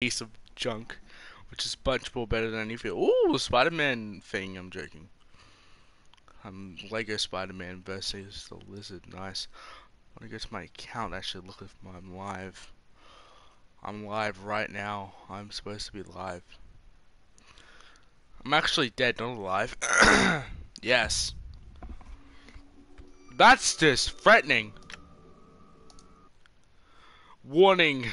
piece of junk, which is much more better than anything. Ooh, Spider-Man thing. I'm joking. Um, Lego Spider-Man versus the Lizard. Nice. I want to go to my account. Actually, look if I'm live. I'm live right now. I'm supposed to be live. I'm actually dead, not alive. yes. That's just threatening. Warning.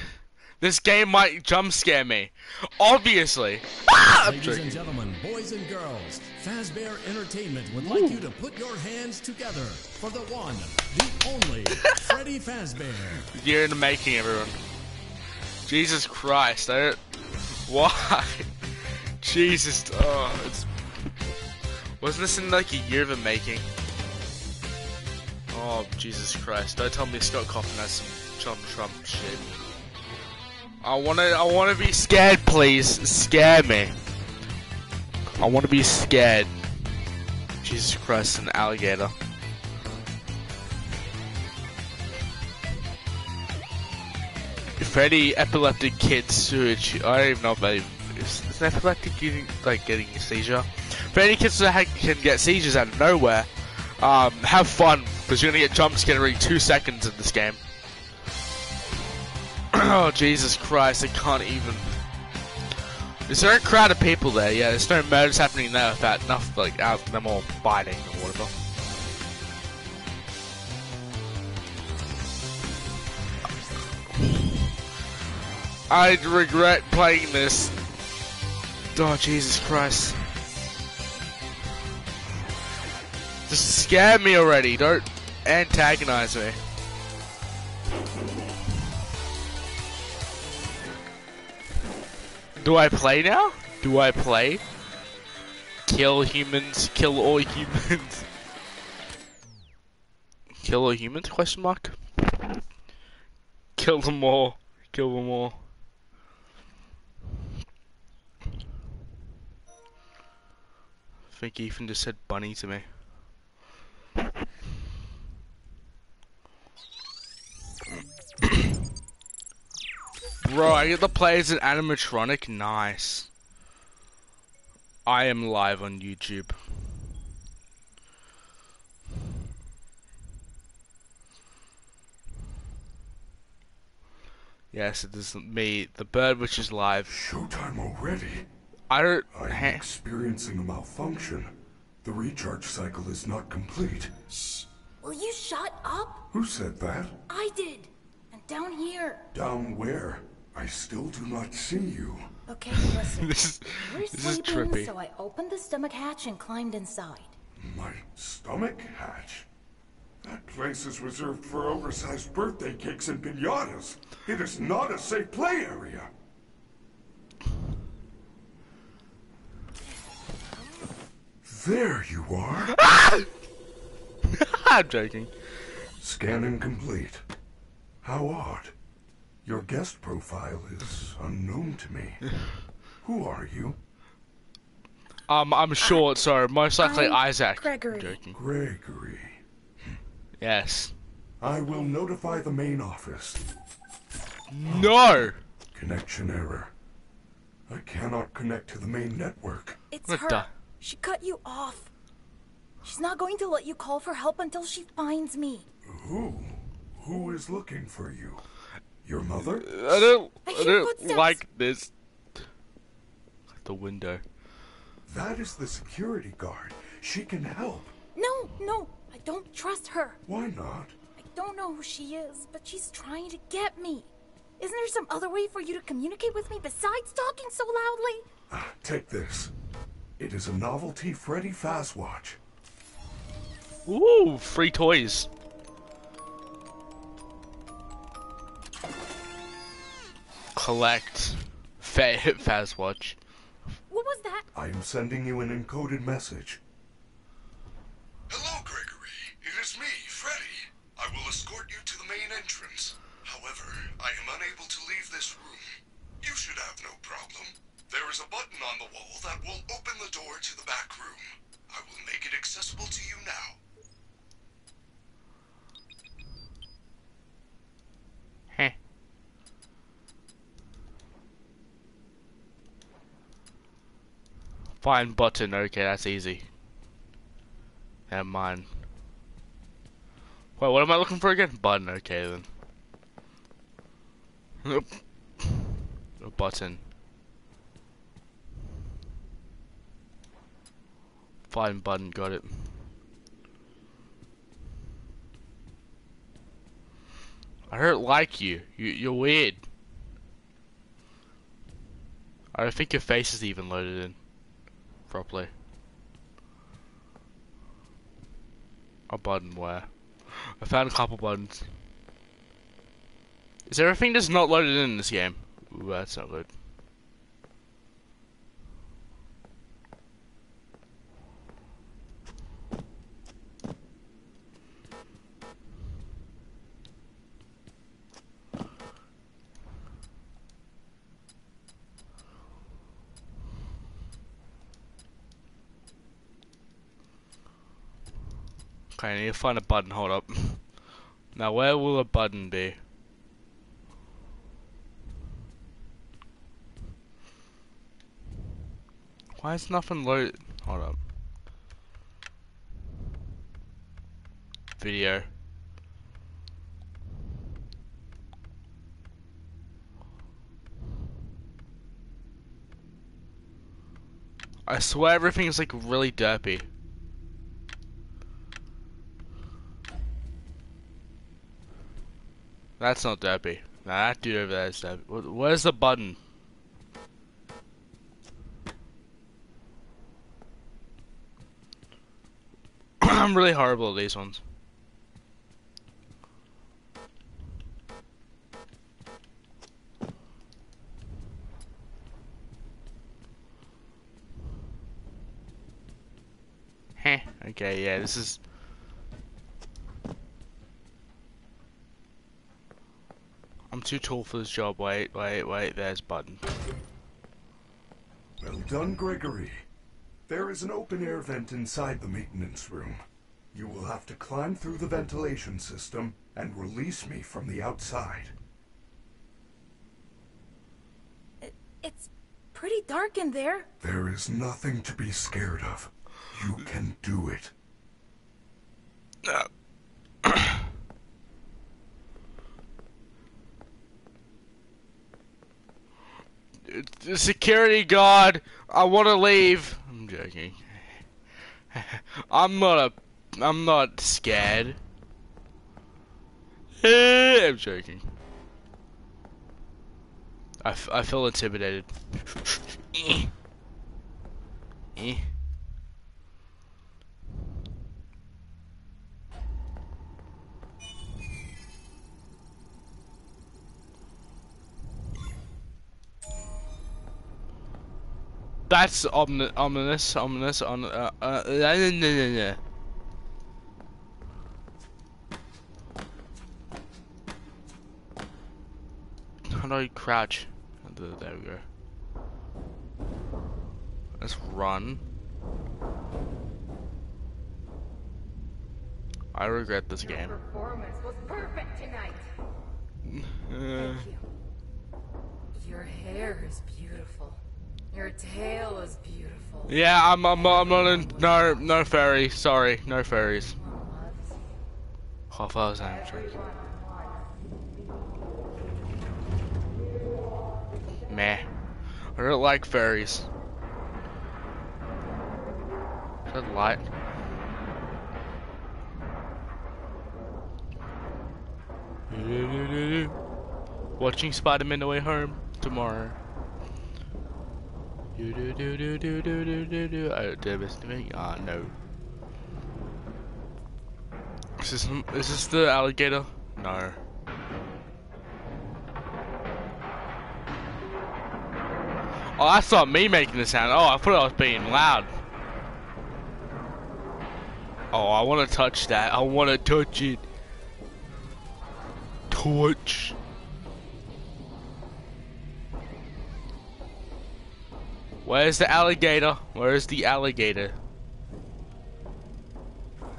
This game might jump scare me. Obviously. Ah, Ladies and gentlemen, boys and girls, Fazbear Entertainment would like you to put your hands together for the one, the only, Freddy Fazbear. Year in the making, everyone. Jesus Christ, I don't... Why? Jesus, oh, it's... Wasn't this in like a year of the making? Oh, Jesus Christ, don't tell me Scott Cawthon has some Trump Trump shit. I wanna, I wanna be scared, please. Scare me. I wanna be scared. Jesus Christ, an alligator. If any epileptic kids who I don't even know if they is, an epileptic getting like getting a seizure. For any kids that can get seizures out of nowhere, um, have fun because you're gonna get jump scared every two seconds in this game. oh Jesus Christ! I can't even. Is there a crowd of people there? Yeah, there's no murders happening there without enough like out them all biting or whatever. I regret playing this. Oh, Jesus Christ. Just scare me already. Don't antagonize me. Do I play now? Do I play? Kill humans, kill all humans. kill all humans, question mark? Kill them all. Kill them all. I think Ethan just said bunny to me. Bro, I get the players as an animatronic. Nice. I am live on YouTube. Yes, it is me, the bird which is live. Showtime already? I don't. I'm experiencing a malfunction. The recharge cycle is not complete. Shh. Will you shut up? Who said that? I did. And down here. Down where? I still do not see you. Okay, listen. this is, We're this is sleeping, trippy. so I opened the stomach hatch and climbed inside. My stomach hatch? That place is reserved for oversized birthday cakes and pinatas. It is not a safe play area. There you are. I'm joking. Scanning complete. How odd. Your guest profile is unknown to me. Who are you? Um, I'm short, so most likely I'm Isaac. Gregory. Gregory. Yes. I will notify the main office. No. Connection error. I cannot connect to the main network. It's What her. the- She cut you off. She's not going to let you call for help until she finds me. Who? Who is looking for you? Your mother? I don't. I I don't like this. The window. That is the security guard. She can help. No, no, I don't trust her. Why not? I don't know who she is, but she's trying to get me. Isn't there some other way for you to communicate with me besides talking so loudly? Ah, take this. It is a novelty Freddy Fazwatch. Ooh, free toys. Collect. Fa Fazwatch. What was that? I am sending you an encoded message. Hello, Gregory. It is me, Freddy. I will escort you to the main entrance. However, I am unable to leave this room. You should have no problem. There is a button on the wall that will open the door to the back room. I will make it accessible to you now. Heh. Find button. Okay, that's easy. Never mind. Wait, what am I looking for again? Button. Okay then. Nope. A button. Find button. Got it. I don't like you. you you're weird. I don't think your face is even loaded in properly. A button where? I found a couple buttons. Is everything just not loaded in this game? Ooh, that's not good. Okay, I need to find a button, hold up. Now where will a button be? Why is nothing loaded? Hold up. Video. I swear everything is like really derpy. That's not derpy. Nah, that dude over there is. Wh- Where's the button? I'm really horrible at these ones. Heh. Okay, yeah, this is. Too tall for this job. Wait, wait, wait. There's button. Well done, Gregory. There is an open air vent inside the maintenance room. You will have to climb through the ventilation system and release me from the outside. It's pretty dark in there. There is nothing to be scared of. You can do it. The security guard, I want to leave. I'm joking. I'm not a. I'm not scared. I'm joking. I, I feel intimidated. Eh. Eh. That's omni- ominous, ominous, on, uh, uh, nah, nah, nah, nah. How do I crouch? There we go. Let's run. I regret this game. performance was perfect tonight. Uh, Thank you. Your hair is beautiful. Your tail is beautiful. yeah, I'm, I'm, I'm not in. No, no fairy. Sorry, no fairies. Half hours joking. Meh. I don't like fairies. Is that light? Watching Spider-Man No Way Home tomorrow. Do do do do do do do do do. Oh, did I miss anything? Ah, no. Is this is this the alligator? No. Oh, that's not me making the sound. Oh, I thought I was being loud. Oh, I want to touch that. I want to touch it. Touch. Where's the alligator? Where's the alligator?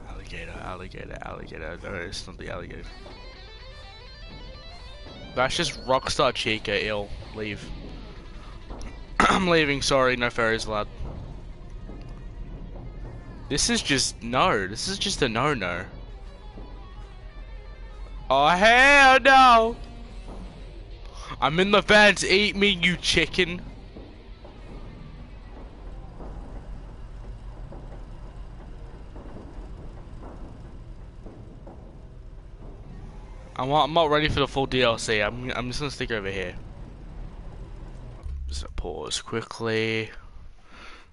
Alligator, alligator, alligator. No, it's not the alligator. That's just Rockstar Chica ill. Leave. I'm leaving, sorry, no fairies allowed. This is just no. This is just a no-no. Oh hell no! I'm in the fence. Eat me, you chicken. I'm not, I'm not ready for the full DLC. I'm I'm just gonna stick over here. Just pause quickly.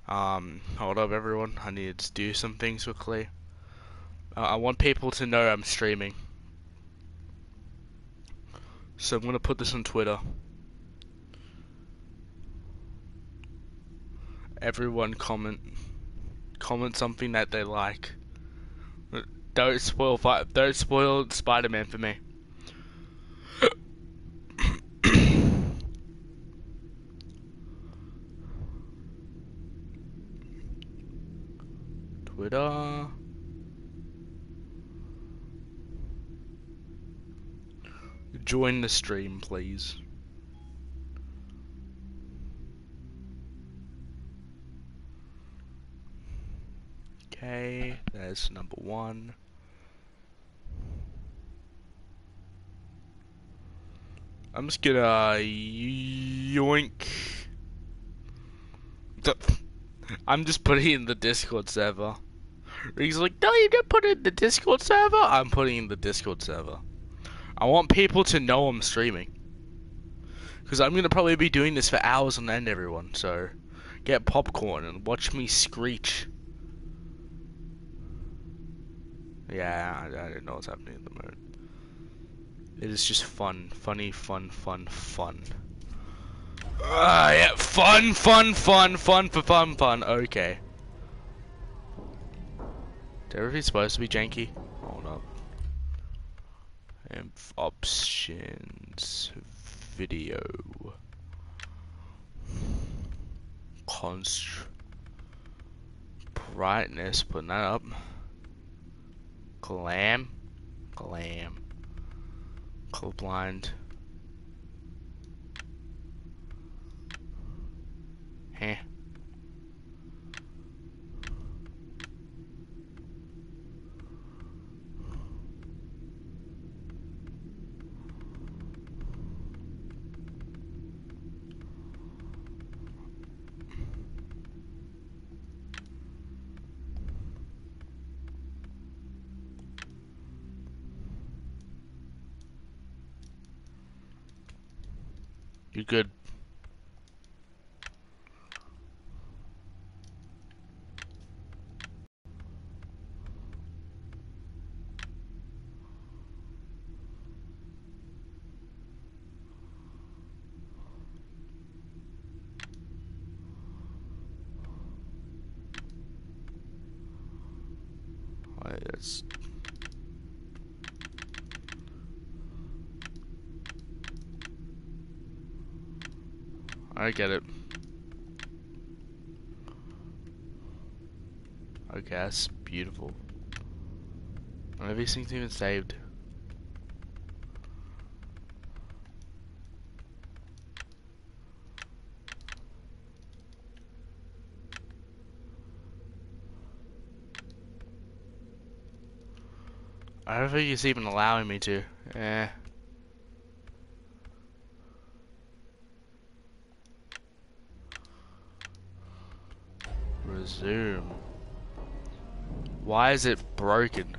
Um, hold up, everyone. I need to do some things quickly. Uh, I want people to know I'm streaming. So I'm gonna put this on Twitter. Everyone comment, comment something that they like. Don't spoil, don't spoil Spider-Man for me. Twitter. Uh, join the stream, please. Okay, there's number one. I'm just gonna yoink. I'm just putting in the Discord server. He's like, no, you didn't put it in the Discord server. I'm putting in the Discord server. I want people to know I'm streaming. Because I'm going to probably be doing this for hours on end, everyone. So, get popcorn and watch me screech. Yeah, I, I don't know what's happening at the moment. It is just fun. Funny, fun, fun, fun. Ah, yeah, fun, fun, fun, fun, for fun, fun. Okay. Is everything supposed to be janky? Hold up. And options, video, const, brightness. Putting that up. Glam, glam, colorblind. Heh. You're good. Wait, that's I get it. Okay, that's beautiful. None of these things even saved. I don't think it's even allowing me to. Eh. Resume. Why is it broken?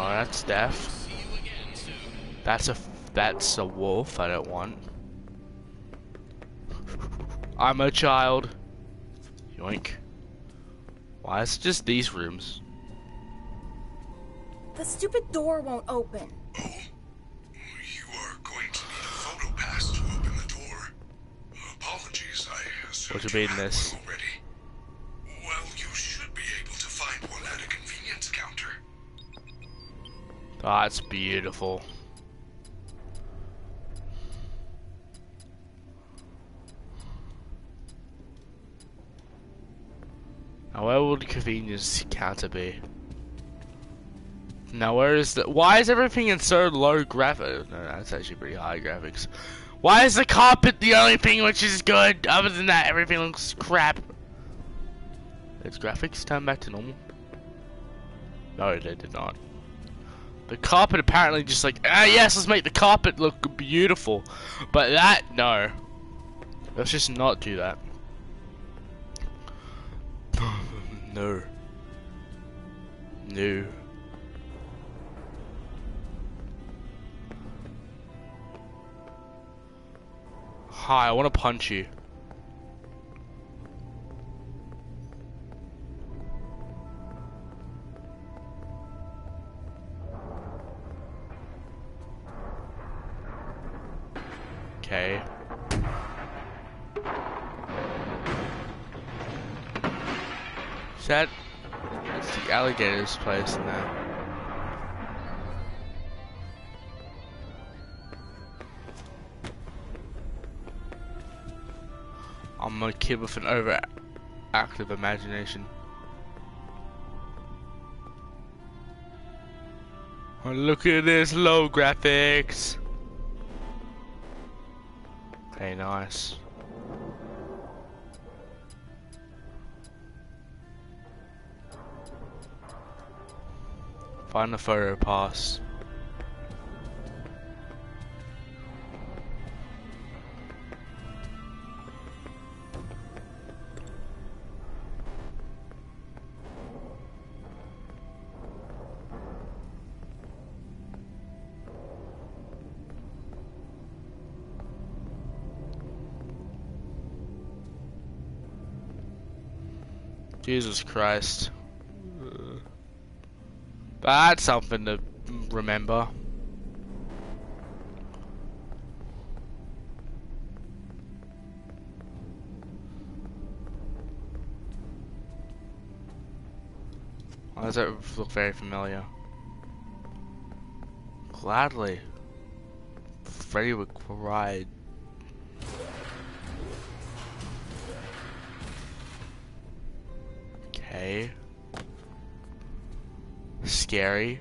Oh, that's deaf. See you again soon. That's a that's a wolf. I don't want. I'm a child. Yoink. Why is it just these rooms? The stupid door won't open. Oh. You are going to need a photo pass to open the door. Apologies, I assumed What you mean had this? Ah, counter. That's beautiful. Now where would convenience counter be? Now where is the- why is everything in so low graphics? Oh, no, that's actually pretty high graphics. Why is the carpet the only thing which is good? Other than that, everything looks crap. Its graphics turn back to normal? No, they did not. The carpet apparently just like, ah yes, let's make the carpet look beautiful. But that, no. Let's just not do that. no. No. Hi, I want to punch you. Okay. Is that... That's the alligator's place in. I'm a kid with an overactive imagination. Oh, look at this low graphics. Okay, nice. Find the photo pass. Jesus Christ. Uh, That's something to remember. Why does that look very familiar? Gladly. Freddy would cry. Okay. Scary.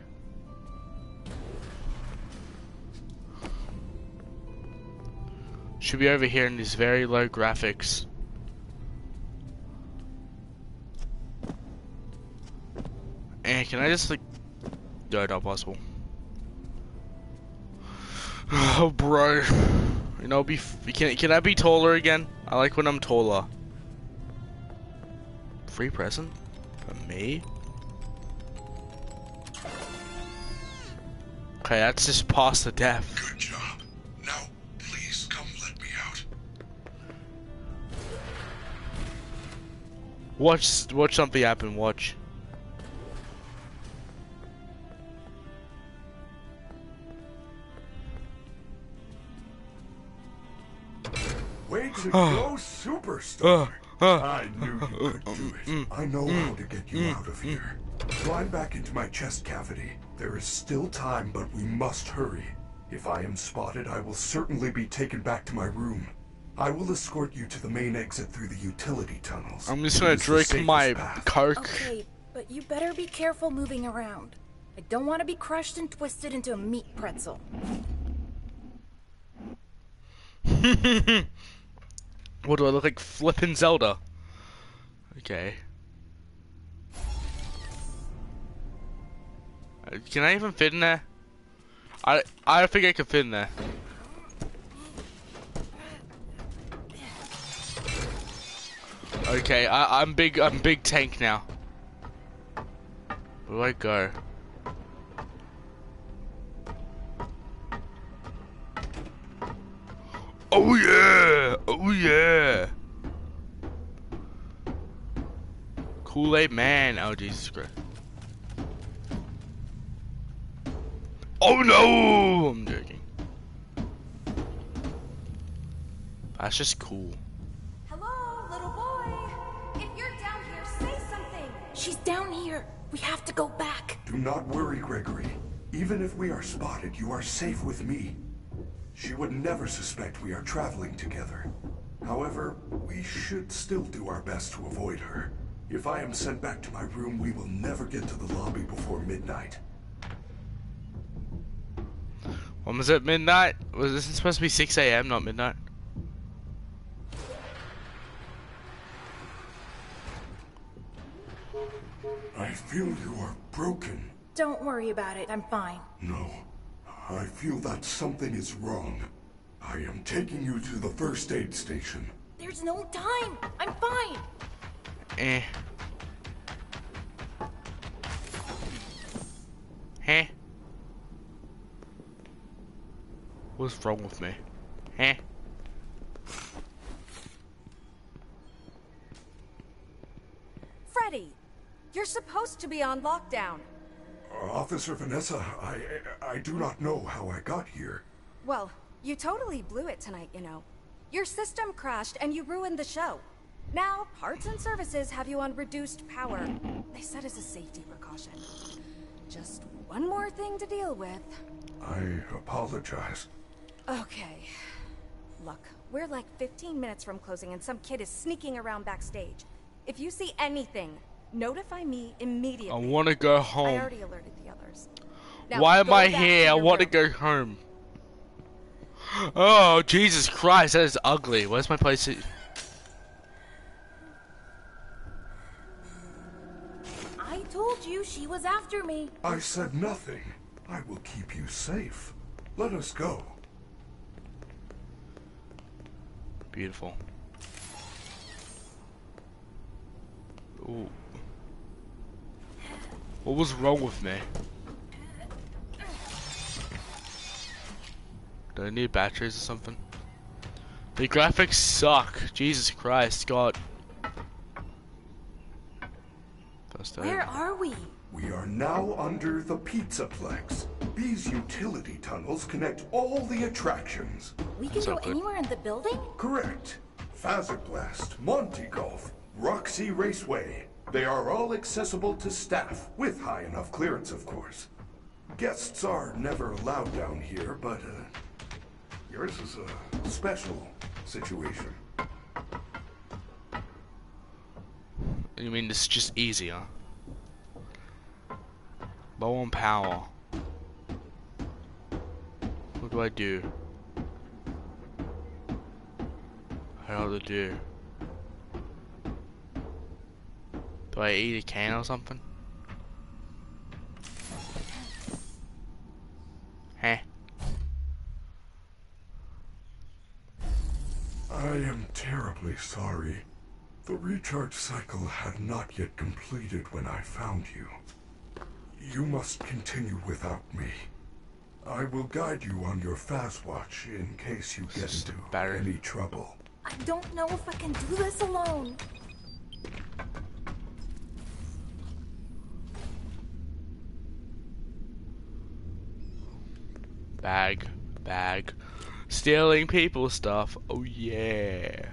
Should be over here in these very low graphics. And can I just like... No, not possible. Oh, bro. You know, be can can I be taller again? I like when I'm taller. Free present? For me? Okay, that's just past the death. Good job. Now, please come let me out. Watch, watch something happen. Watch. Way to go, superstar! Uh, uh, I knew you could do it. Mm, mm, I know mm. how to get you out of here. Climb back into my chest cavity. There is still time, but we must hurry. If I am spotted, I will certainly be taken back to my room. I will escort you to the main exit through the utility tunnels. I'm just gonna drink my path. coke. Okay, but you better be careful moving around. I don't want to be crushed and twisted into a meat pretzel. What do I look like? Flippin' Zelda. Okay. Uh, Can I even fit in there? I I think I can fit in there. Okay, I, I'm big. I'm big tank now. Where do I go? Oh yeah! Oh yeah! Kool-Aid man! Oh Jesus Christ! Oh no! I'm joking. That's just cool. Hello, little boy. If you're down here, say something. She's down here. We have to go back. Do not worry, Gregory. Even if we are spotted, you are safe with me. She would never suspect we are traveling together. However, we should still do our best to avoid her. If I am sent back to my room, we will never get to the lobby before midnight. When was it? Midnight? Was this supposed to be 6 a.m., not midnight? I feel you are broken. Don't worry about it. I'm fine. No. I feel that something is wrong. I am taking you to the first aid station. There's no time. I'm fine. Eh. Huh? What's wrong with me? Huh? Freddy, you're supposed to be on lockdown. Officer Vanessa, I I do not know how I got here. Well, you totally blew it tonight, you know. Your system crashed and you ruined the show. Now, parts and services have you on reduced power. They said as a safety precaution. Just one more thing to deal with. I apologize. Okay. Look, we're like 15 minutes from closing and some kid is sneaking around backstage. If you see anything, notify me immediately. I want to go home. I home. already alerted the others. Now, Why am I here? I your want to go home. Oh, Jesus Christ, that is ugly. Where's my place? I told you she was after me. I said nothing. I will keep you safe. Let us go. Beautiful. Ooh. What was wrong with me? Do I need batteries or something? The graphics suck. Jesus Christ, God. Where are we? We are now under the Pizzaplex. These utility tunnels connect all the attractions. We can So go good. anywhere in the building? Correct. Blast, Monty Golf, Roxy Raceway. They are all accessible to staff, with high enough clearance, of course. Guests are never allowed down here, but uh, yours is a special situation. You mean it's just easier? Low on power. What do I do? How do do? Do I eat a can or something? Heh. I am terribly sorry. The recharge cycle had not yet completed when I found you. You must continue without me. I will guide you on your Fazwatch in case you get into any trouble. I don't know if I can do this alone. Bag. Bag. Stealing people's stuff. Oh yeah.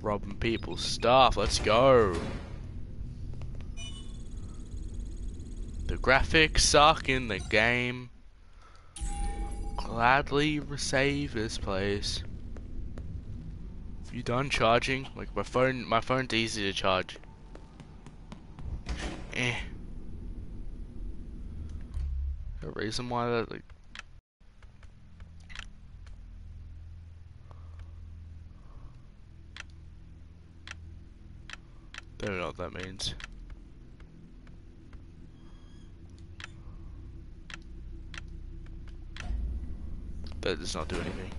Robbing people's stuff. Let's go. The graphics suck in the game. Gladly save this place. You done charging? Like my phone, my phone's easy to charge. Eh. A reason why that like Don't know what that means. But it does not do anything.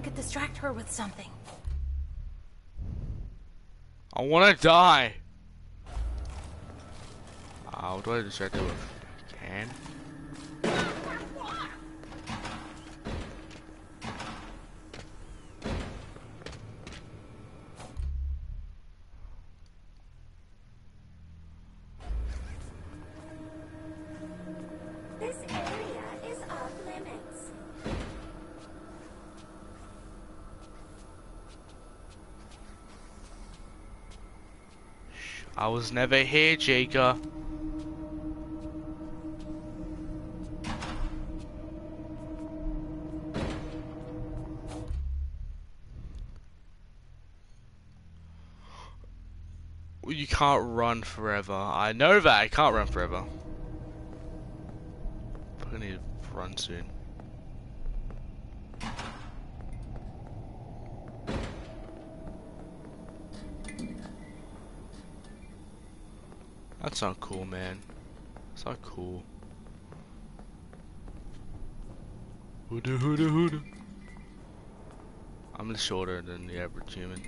Could distract her with something. I wanna die! Ah, How do I distract her with? Can? Was never here, Chica. You can't run forever. I know that. I can't run forever. I need to run soon. That's not cool, man. That's not cool. Hooda hooda hooda. I'm shorter than the average human.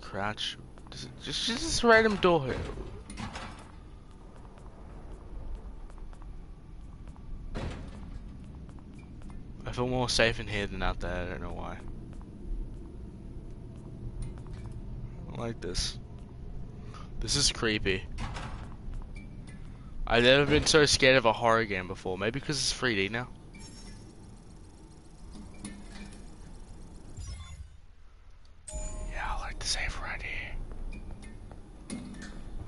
Crouch. Just, just, just this random door here. I feel more safe in here than out there. I don't know why. I like this. This is creepy. I've never been so scared of a horror game before. Maybe because it's 3D now. Yeah, I like to save right here.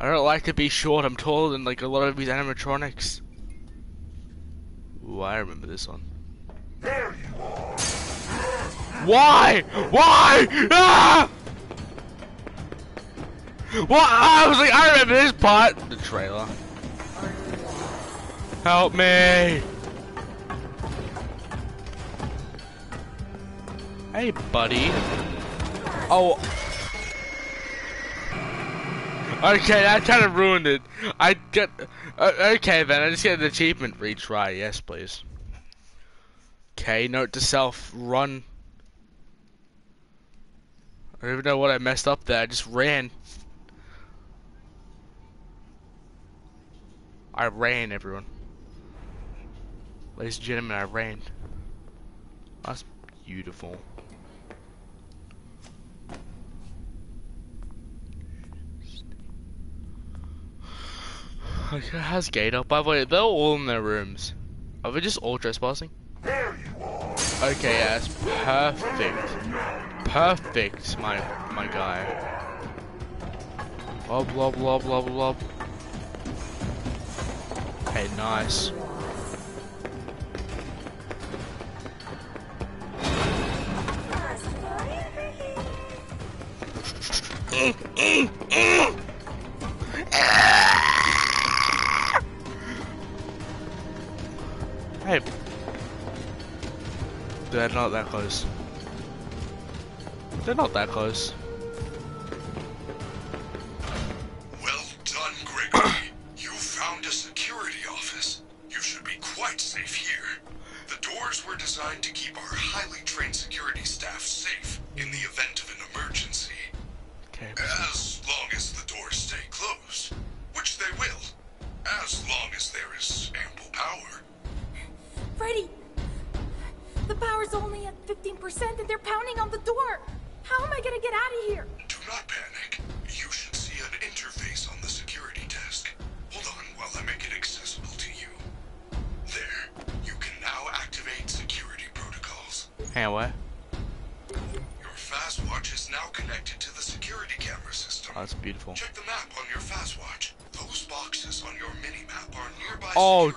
I don't like to be short. I'm taller than like a lot of these animatronics. Ooh, I remember this one. There you are. Why? Why? Ah! What? I was like, I remember this part. The trailer. Help me! Hey, buddy. Oh. Okay, that kind of ruined it. I get. Uh, okay, then I just get an achievement. Retry, yes, please. Okay, note to self: run. I don't even know what I messed up there. I just ran. I ran, everyone. Ladies and gentlemen, I ran. That's beautiful. Okay, how's Gate up? By the way, they're all in their rooms. Are they just all trespassing? Okay, yes, perfect. Perfect, my my guy. Blah blah blah blah blah. Hey, nice. Hey. They're not that close. They're not that close.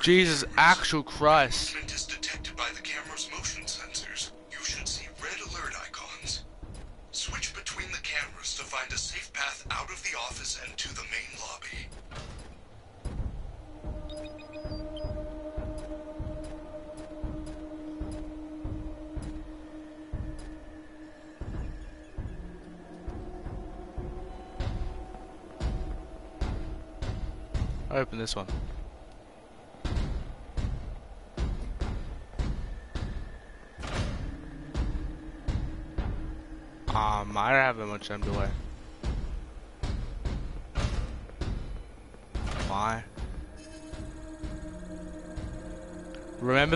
Jesus, actual Christ.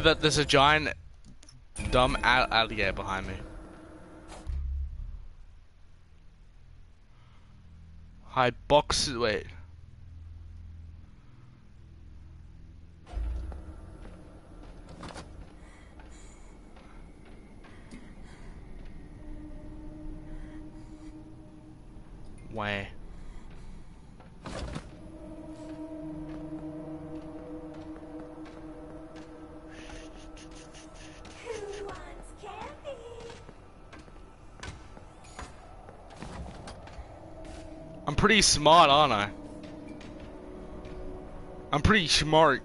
That there's a giant dumb al- alligator behind me. Hi, box. Wait. Pretty smart, aren't I? I'm pretty smart.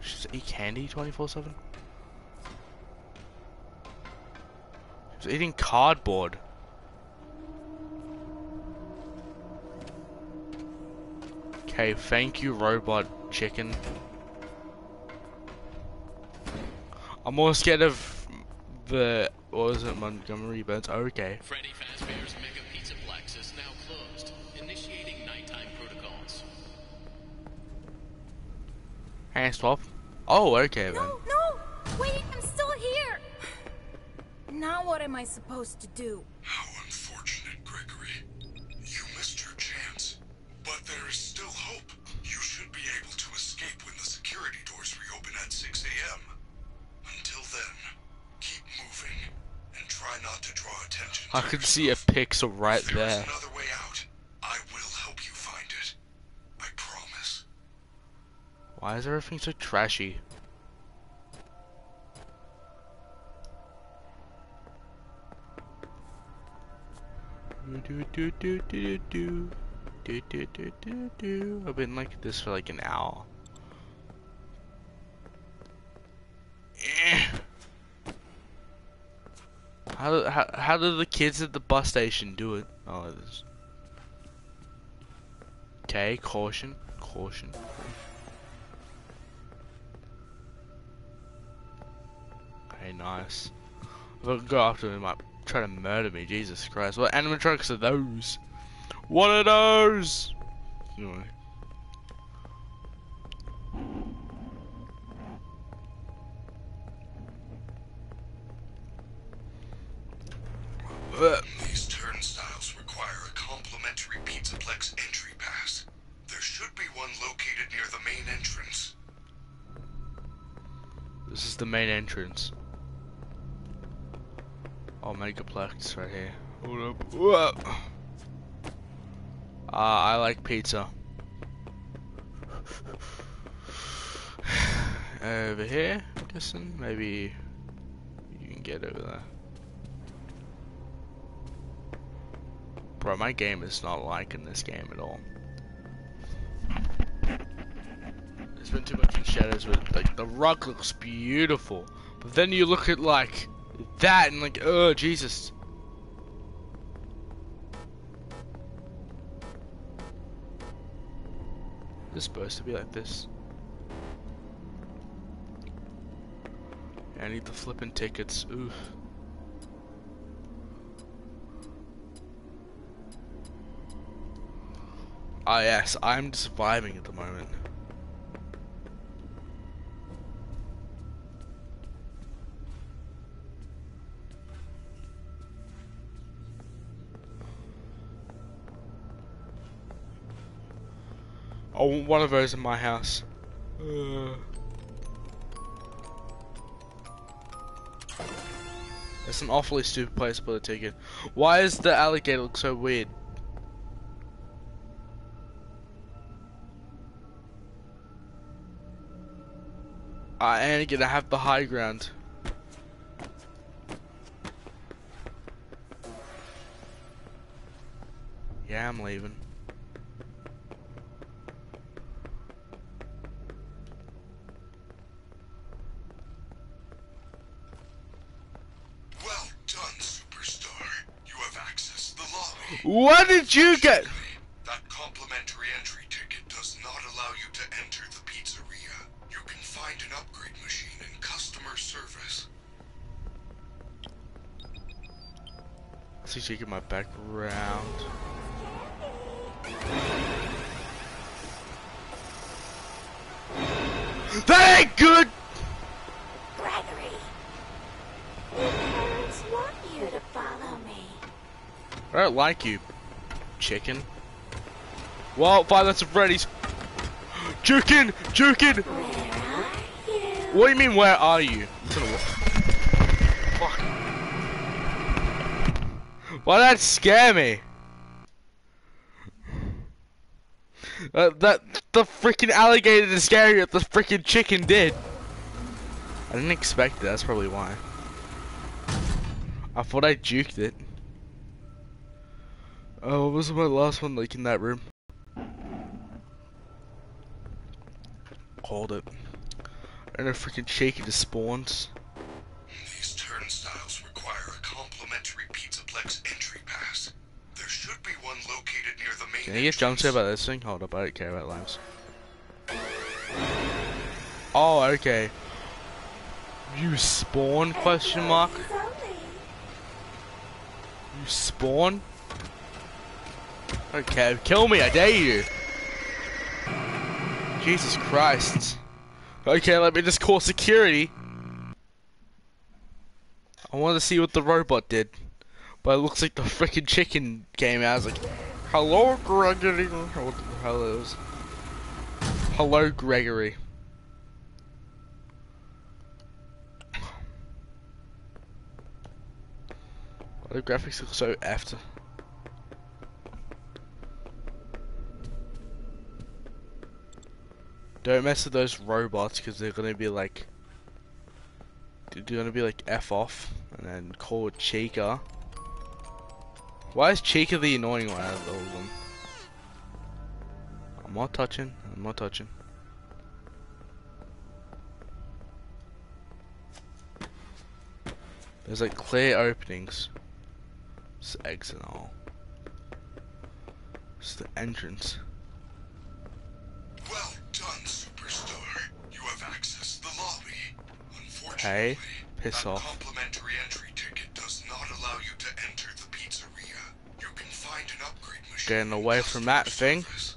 She's eat candy 24-7? She's eating cardboard. Okay, thank you, robot chicken. I'm more scared of the what was it, Montgomery Burns? Okay. Freddy Fazbear's Mega Pizzaplex is now closed, initiating nighttime protocols. Hand swap. Oh, okay then. No, no! Wait, I'm still here! Now what am I supposed to do? I can see a pixel right there is there. another way out. I will help you find it. I promise. Why is everything so trashy? Do do do do do do do do do do. I've been like this for like an hour. How, how how do the kids at the bus station do it? Oh, this. Okay, caution, caution. Okay, nice. Can go after he might try to murder me. Jesus Christ. What animatronics are those? What are those? Anyway. Uh, These turnstiles require a complimentary Pizzaplex entry pass. There should be one located near the main entrance. This is the main entrance. Oh, Megaplex right here. Hold up. Whoa. Uh, I like pizza. over here, I'm guessing. Maybe you can get over there. Bro, my game is not liking this game at all. There's been too much in shadows but like the rug looks beautiful. But then you look at like that and like oh Jesus. It's supposed to be like this. I need the flipping tickets. Oof. Ah yes, I'm surviving at the moment. I want one of those in my house. Uh. It's an awfully stupid place to put a ticket. Why is the alligator look so weird? I ain't gonna have the high ground. Yeah, I'm leaving. Well done, superstar. You have accessed the lobby. What did you get? See, shaking my back round. That ain't good. Gregory! Parents want you to follow me. I don't like you, chicken. Well, five that's Freddy's. Jukin, Jukin. What do you mean? Where are you? To the wa- Fuck. Why that scare me? Uh, that the freaking alligator is scary what the freaking chicken did. I didn't expect it. That's probably why. I thought I juked it. Oh, what was my last one like in that room? Hold it. And a freaking shaky just spawns. Can I get jumped by this thing? Hold up, I don't care about lives. Oh, okay. You spawn? Question mark. You spawn? Okay, kill me, I dare you. Jesus Christ. Okay, let me just call security. I want to see what the robot did. But it looks like the freaking chicken came out. I was like, hello, Gregory. Or What the hell was. Hello, Gregory. The graphics look so effed? Don't mess with those robots because they're gonna be like. They're gonna be like F off and then call Chica. Why is Chica the annoying one out of all of them? I'm not touching. I'm not touching. There's like clear openings. It's exit and all. It's the entrance. Well done, superstar. You have accessed the lobby. Unfortunately, Hey, piss off. Getting away from that thing. service.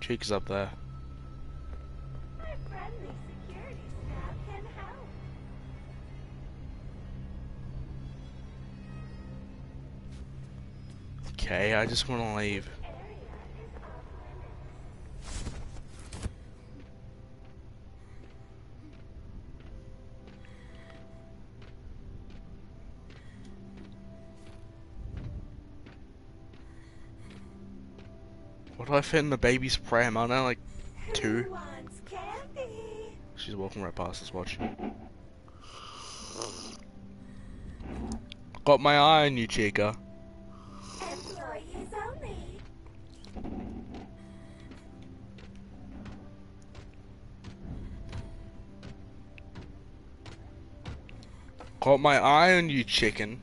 Chica's up there. Okay, I just want to leave. What do I fit in the baby's pram? I know like two. She's walking right past us. Watch. Got my eye on you, Chica. Got my eye on you, chicken.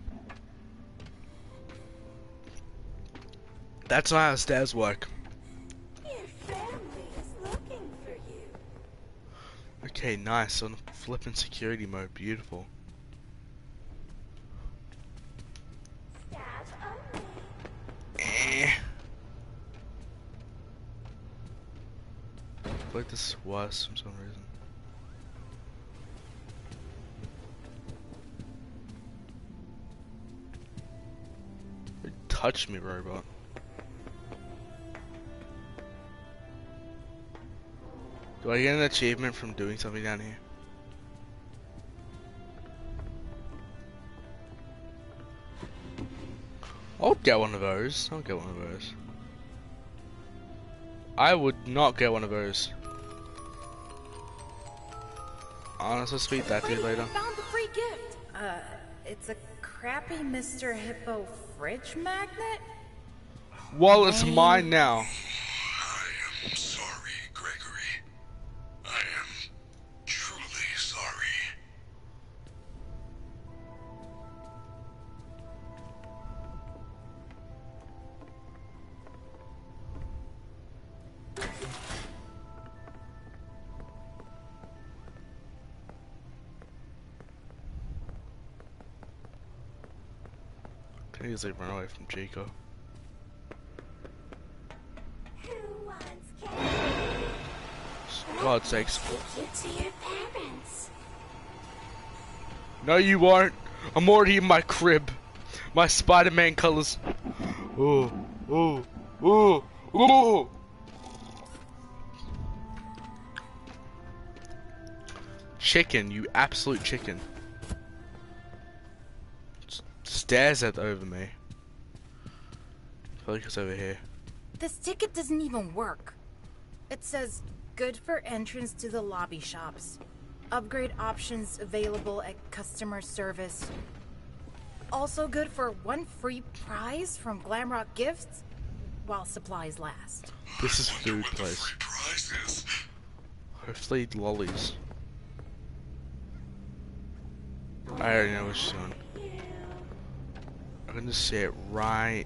That's not how stairs work. Okay, nice. On flipping security mode, beautiful. Eh. Like this was for some reason. Touch me, robot. Do I get an achievement from doing something down here? I'll get one of those. I'll get one of those. I would not get one of those. Honestly, speak that to you later. Found the free gift. Uh, it's a crappy Mr. Hippo fridge magnet? Well, it's mine now. I easily run away from Chico? God's sakes. No, you won't. I'm already in my crib. My Spider-Man colors. Ooh, ooh, ooh, ooh. Chicken, you absolute chicken. Stares at over me. Feel over here. This ticket doesn't even work. It says, good for entrance to the lobby shops. Upgrade options available at customer service. Also good for one free prize from Glamrock Gifts while supplies last. This is food place. is. Hopefully lollies. I already know what she's doing. I can just see it right.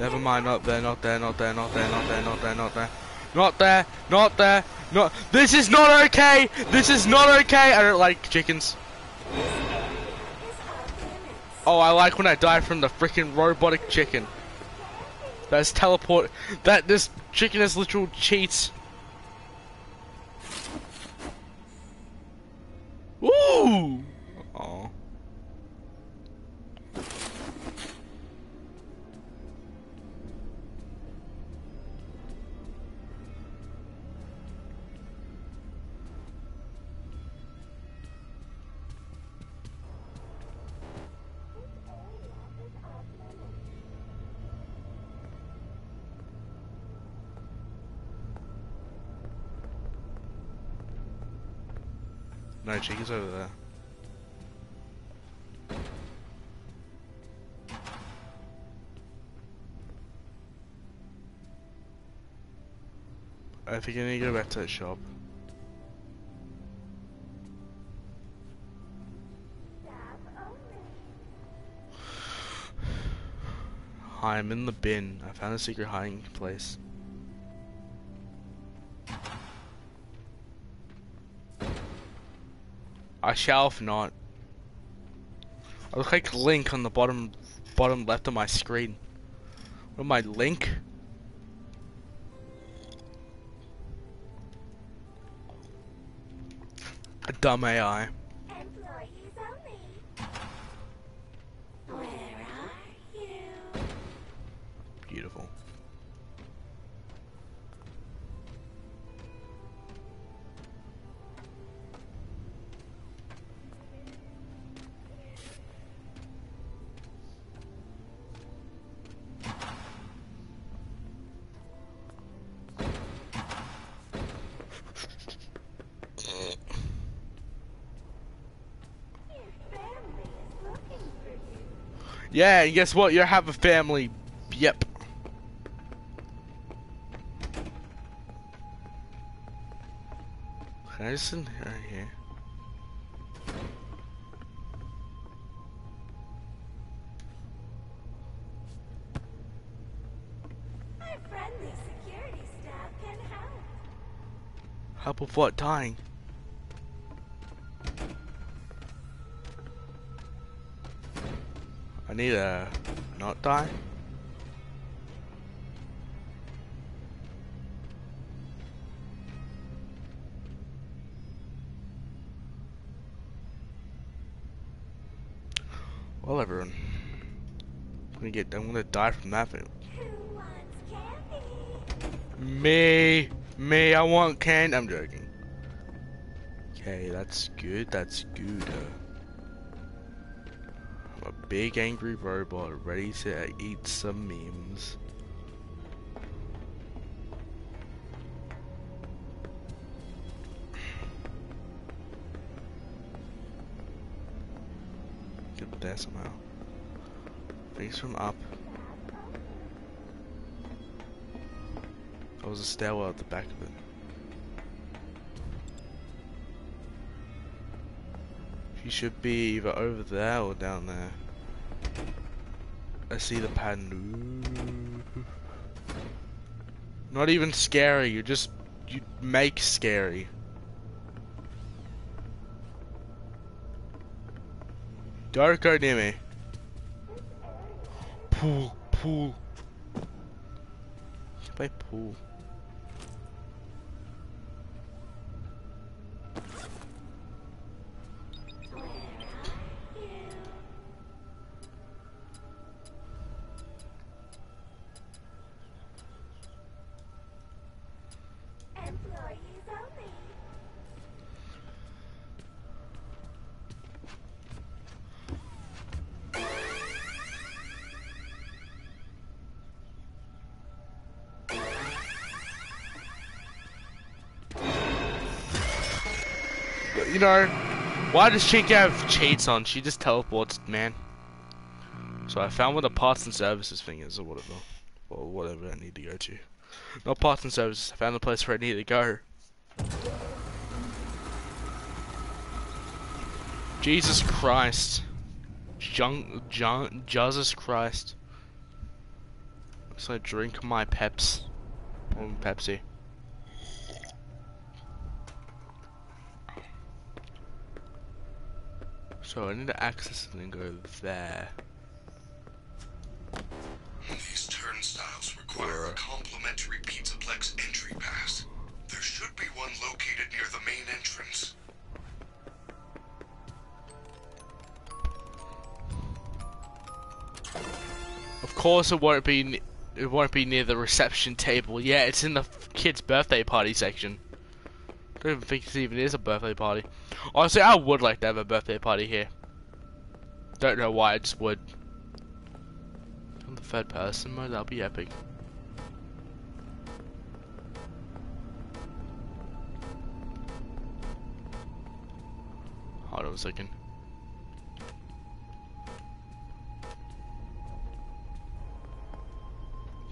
Never mind, not there, not there, not there, not there, not there, not there, not there. Not there, not there, not. This is not okay! This is not okay! I don't like chickens. Oh, I like when I die from the freaking robotic chicken. That's teleport. That this chicken is literal cheats. No, chicken's over there. I think I need to go back to the shop. I'm in the bin. I found a secret hiding place. I shall if not. I look like Link on the bottom bottom left of my screen. What am I, Link? A dumb AI. Yeah, and guess what? You have a family. Yep. Can I just in right here? Our friendly security staff can help. Help with what? Dying. I need to not die. Well, everyone, I'm gonna get. I'm gonna die from that thing. Me, me, I want candy. I'm joking. Okay, that's good. That's good. Uh, big angry robot ready to eat some memes. Get there somehow. Things from up. There was a stairwell at the back of it. She should be either over there or down there. I see the pattern. Ooh. Not even scary, you just you make scary. Don't near me. Pool, pool. Play pool. Know, why does she have cheats on? She just teleports, man. So I found where the parts and services thing is, or whatever. Or whatever I need to go to. Not parts and services, I found the place where I need to go. Jesus Christ. Jung, Jung, Jesus Christ. So I drink my Peps. Or Pepsi. So I need to access it and then go there. These turnstiles require a complimentary Pizzaplex entry pass. There should be one located near the main entrance. Of course, it won't be it won't be near the reception table. Yeah, it's in the kids' birthday party section. Don't even think it even is a birthday party. Honestly, I would like to have a birthday party here. Don't know why, I just would. I'm the third person mode, that'll be epic. Hold on a second.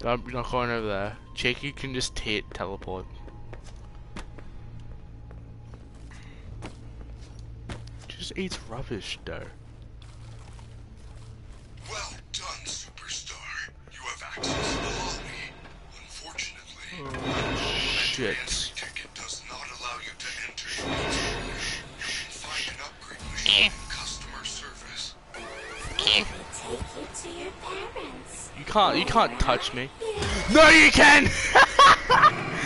I'm not going over there. Cheeky can just teleport. Just eats rubbish, though. Well done, superstar. You have access to the lobby. Unfortunately, oh, Shit. entry ticket does not allow you to enter the pizzeria. You can find an upgrade machine in customer service. Take you to your parents. You can't. You can't touch me. No, you can.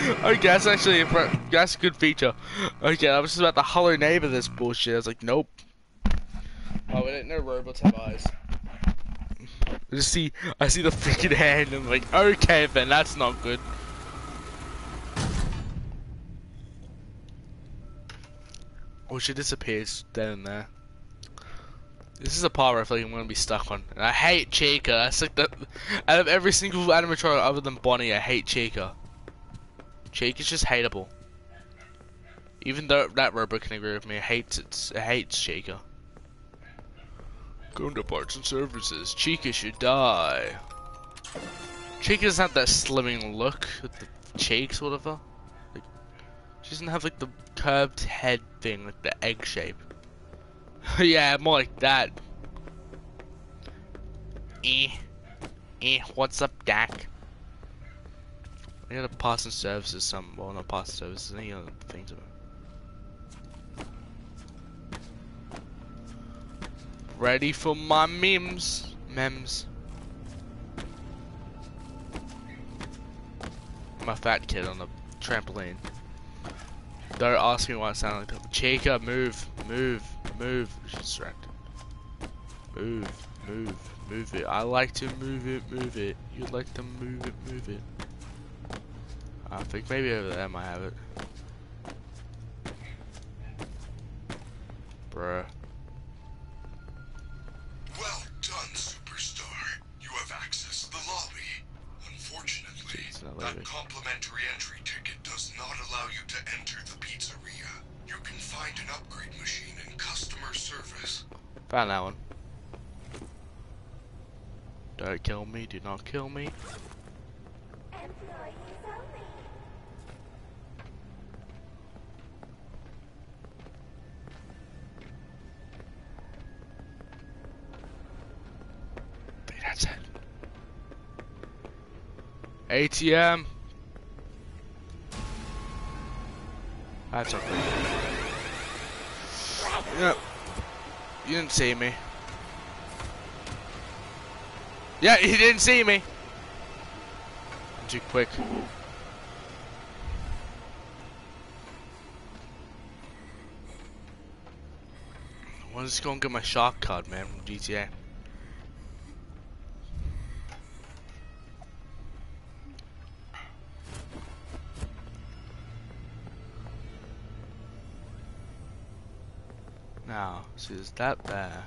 Oh, okay, that's actually that's a good feature. Okay, I was just about to hello neighbor this bullshit. I was like, nope. Oh, we didn't know robots have eyes. I just see, I see the freaking hand. and I'm like, okay, then that's not good. Oh, she disappears then and there. This is a part where I feel like I'm gonna be stuck on. And I hate Chica. That's like the out of every single animatronic other than Bonnie, I hate Chica. Chica's just hateable. Even though that robot can agree with me, I hate it. I hates Chica. Going to parts and services. Chica should die. Chica doesn't have that slimming look with the cheeks, whatever. Like, she doesn't have like the curved head thing, like the egg shape. yeah, more like that. Eh. Eh, what's up, Dak? Any other parts and services, some, well, not parts and services, any other things Ready for my memes. Memes. My fat kid on the trampoline. Don't ask me why it sounded like that. Chica, move, move, move. She's distracted. Move, move, move it. I like to move it, move it. You like to move it, move it. I think maybe over there I might have it. Bruh. Well done, superstar. You have access to the lobby. Unfortunately, It's that complimentary entry ticket does not allow you to enter the pizzeria. You can find an upgrade machine in customer service. Found that one. Don't kill me, do not kill me. Employees ATM. That's okay. Yep. You didn't see me. Yeah, he didn't see me. I'm too quick. I'm just gonna get my shark card, man, from GTA. Now, see, there's that there.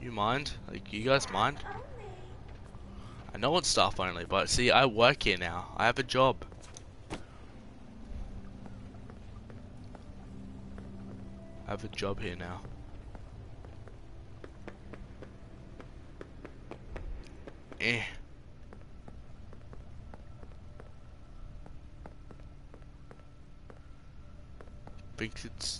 You mind? Like, you guys mind? I know it's staff only, but see, I work here now. I have a job. I have a job here now. Eh.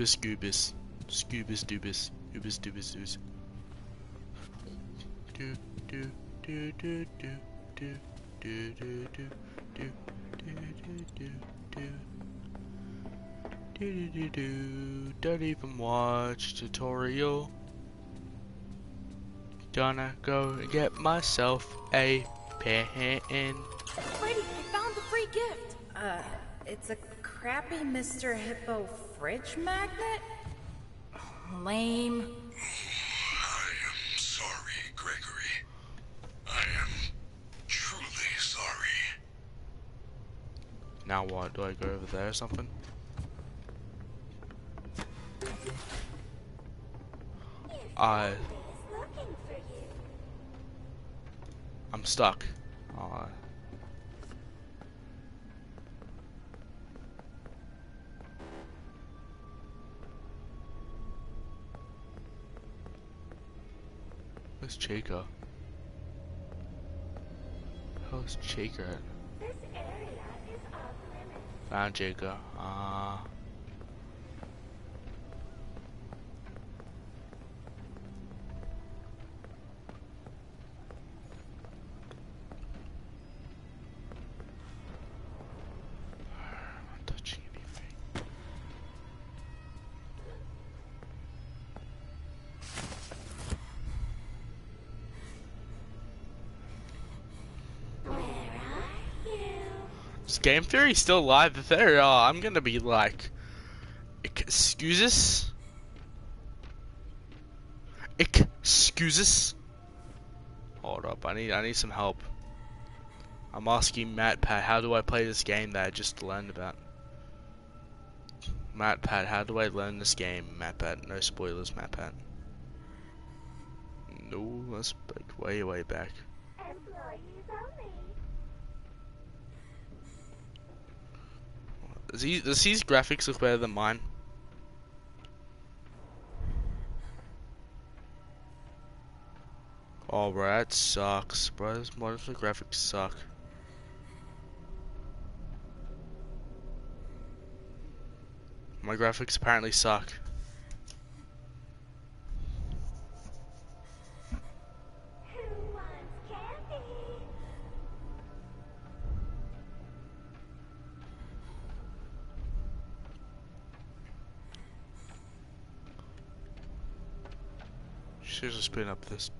Ubis Goobis. Scoobus Doobis. Ubis Doobis Doos. Do do do do do do do do do do do do do do do do do Don't even watch tutorial. Gonna go and get myself a pen. Freddy, I found the free gift. Uh, it's a crappy Mr. Hippo fridge magnet? Lame. I am sorry, Gregory. I am truly sorry. Now what? Do I go over there or something? I Is looking for you. I'm stuck. Chaco? How's Chaco? Found Jacob. Ah. Uh, Game Theory still alive? If they're, uh, I'm gonna be like, excuses? Excuses? Hold up, I need, I need some help. I'm asking MatPat, how do I play this game that I just learned about? MatPat, how do I learn this game? MatPat, no spoilers, MatPat. No, that's like way, way back. Does, his graphics look better than mine? Oh, bro, that sucks, bro. This modern graphics suck. My graphics apparently suck. Should just spin up this.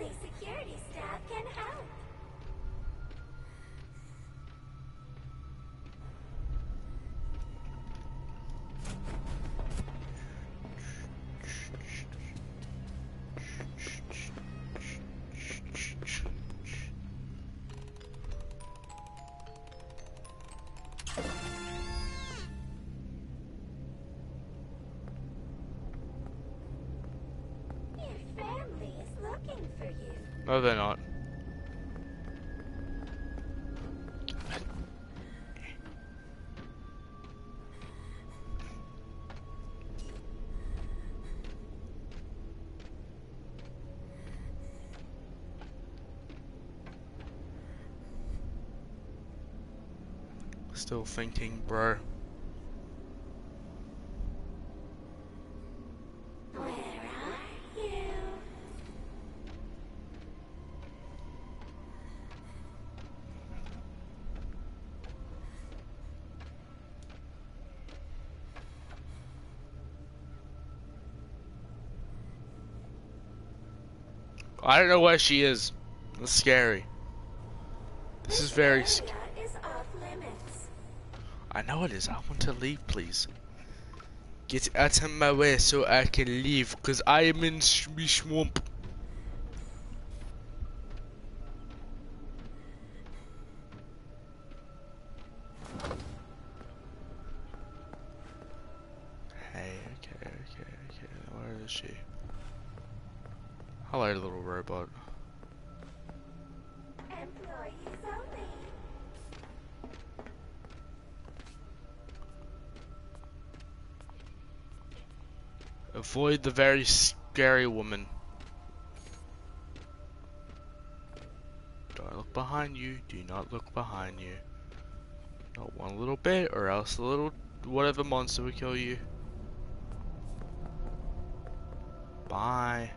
Friendly security staff can help. No, they're not. Still thinking, bro. Where are you? I don't know where she is. It's scary. This is very. sc- Area is off limits. I know it is. I want to leave, please. Get out of my way so I can leave, cause I am in sh- swamp. The very scary woman. Don't look behind you. Do not look behind you. Not one little bit, or else the little whatever monster will kill you. Bye.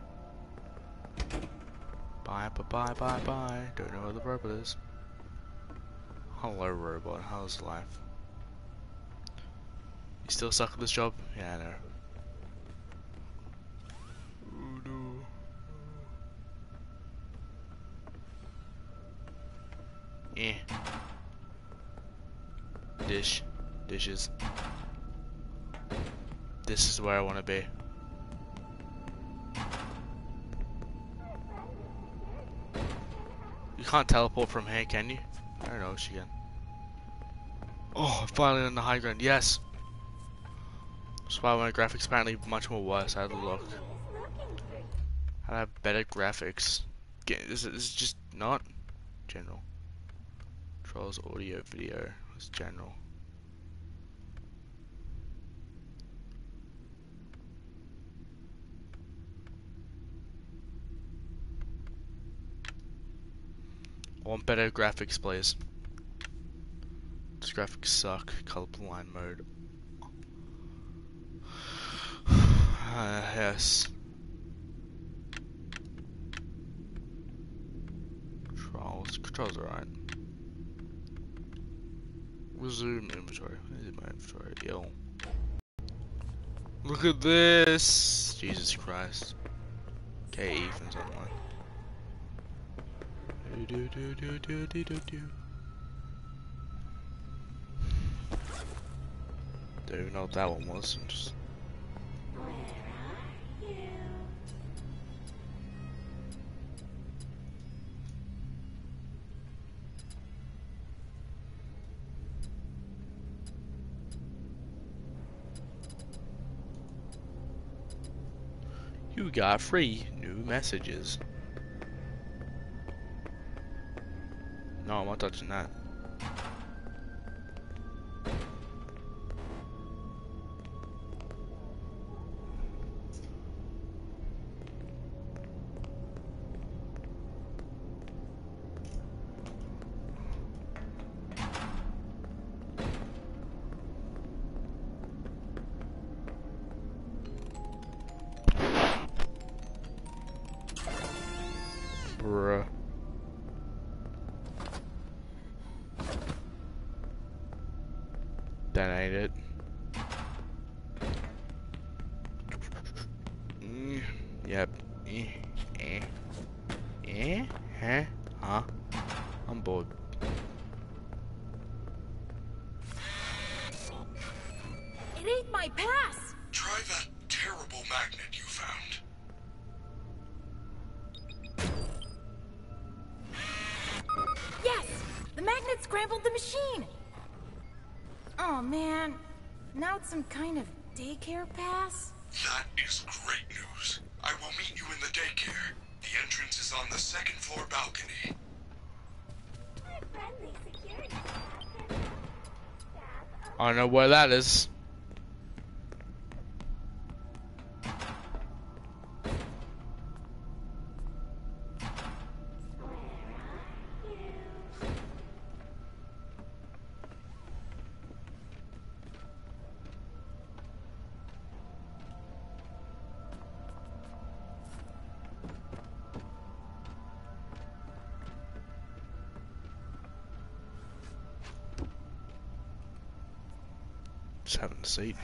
Bye, bye, bye, bye, bye. Don't know where the robot is. Hello, robot. How's life? You still suck at this job? Yeah, I know. This is where I want to be. You can't teleport from here, can you? I don't know, she can. Oh, finally on the high ground. Yes! That's why my graphics apparently much more worse. I had to look. To have better graphics. This, is- just not general. Controls audio video is general. Want better graphics, please. These graphics suck. Colorblind mode. Uh, yes. Controls. Controls are alright. Resume inventory. Where's my inventory? Yo. Look at this! Jesus Christ. Okay, Ethan's online. Do do do do do do do. Don't even know what that one was. I'm just you? Got free new messages. No, I'm not touching that. Ain't it. Some kind of daycare pass? That is great news. I will meet you in the daycare. The entrance is on the second floor balcony. My friendly security staff can staff I don't know where that is. Seat.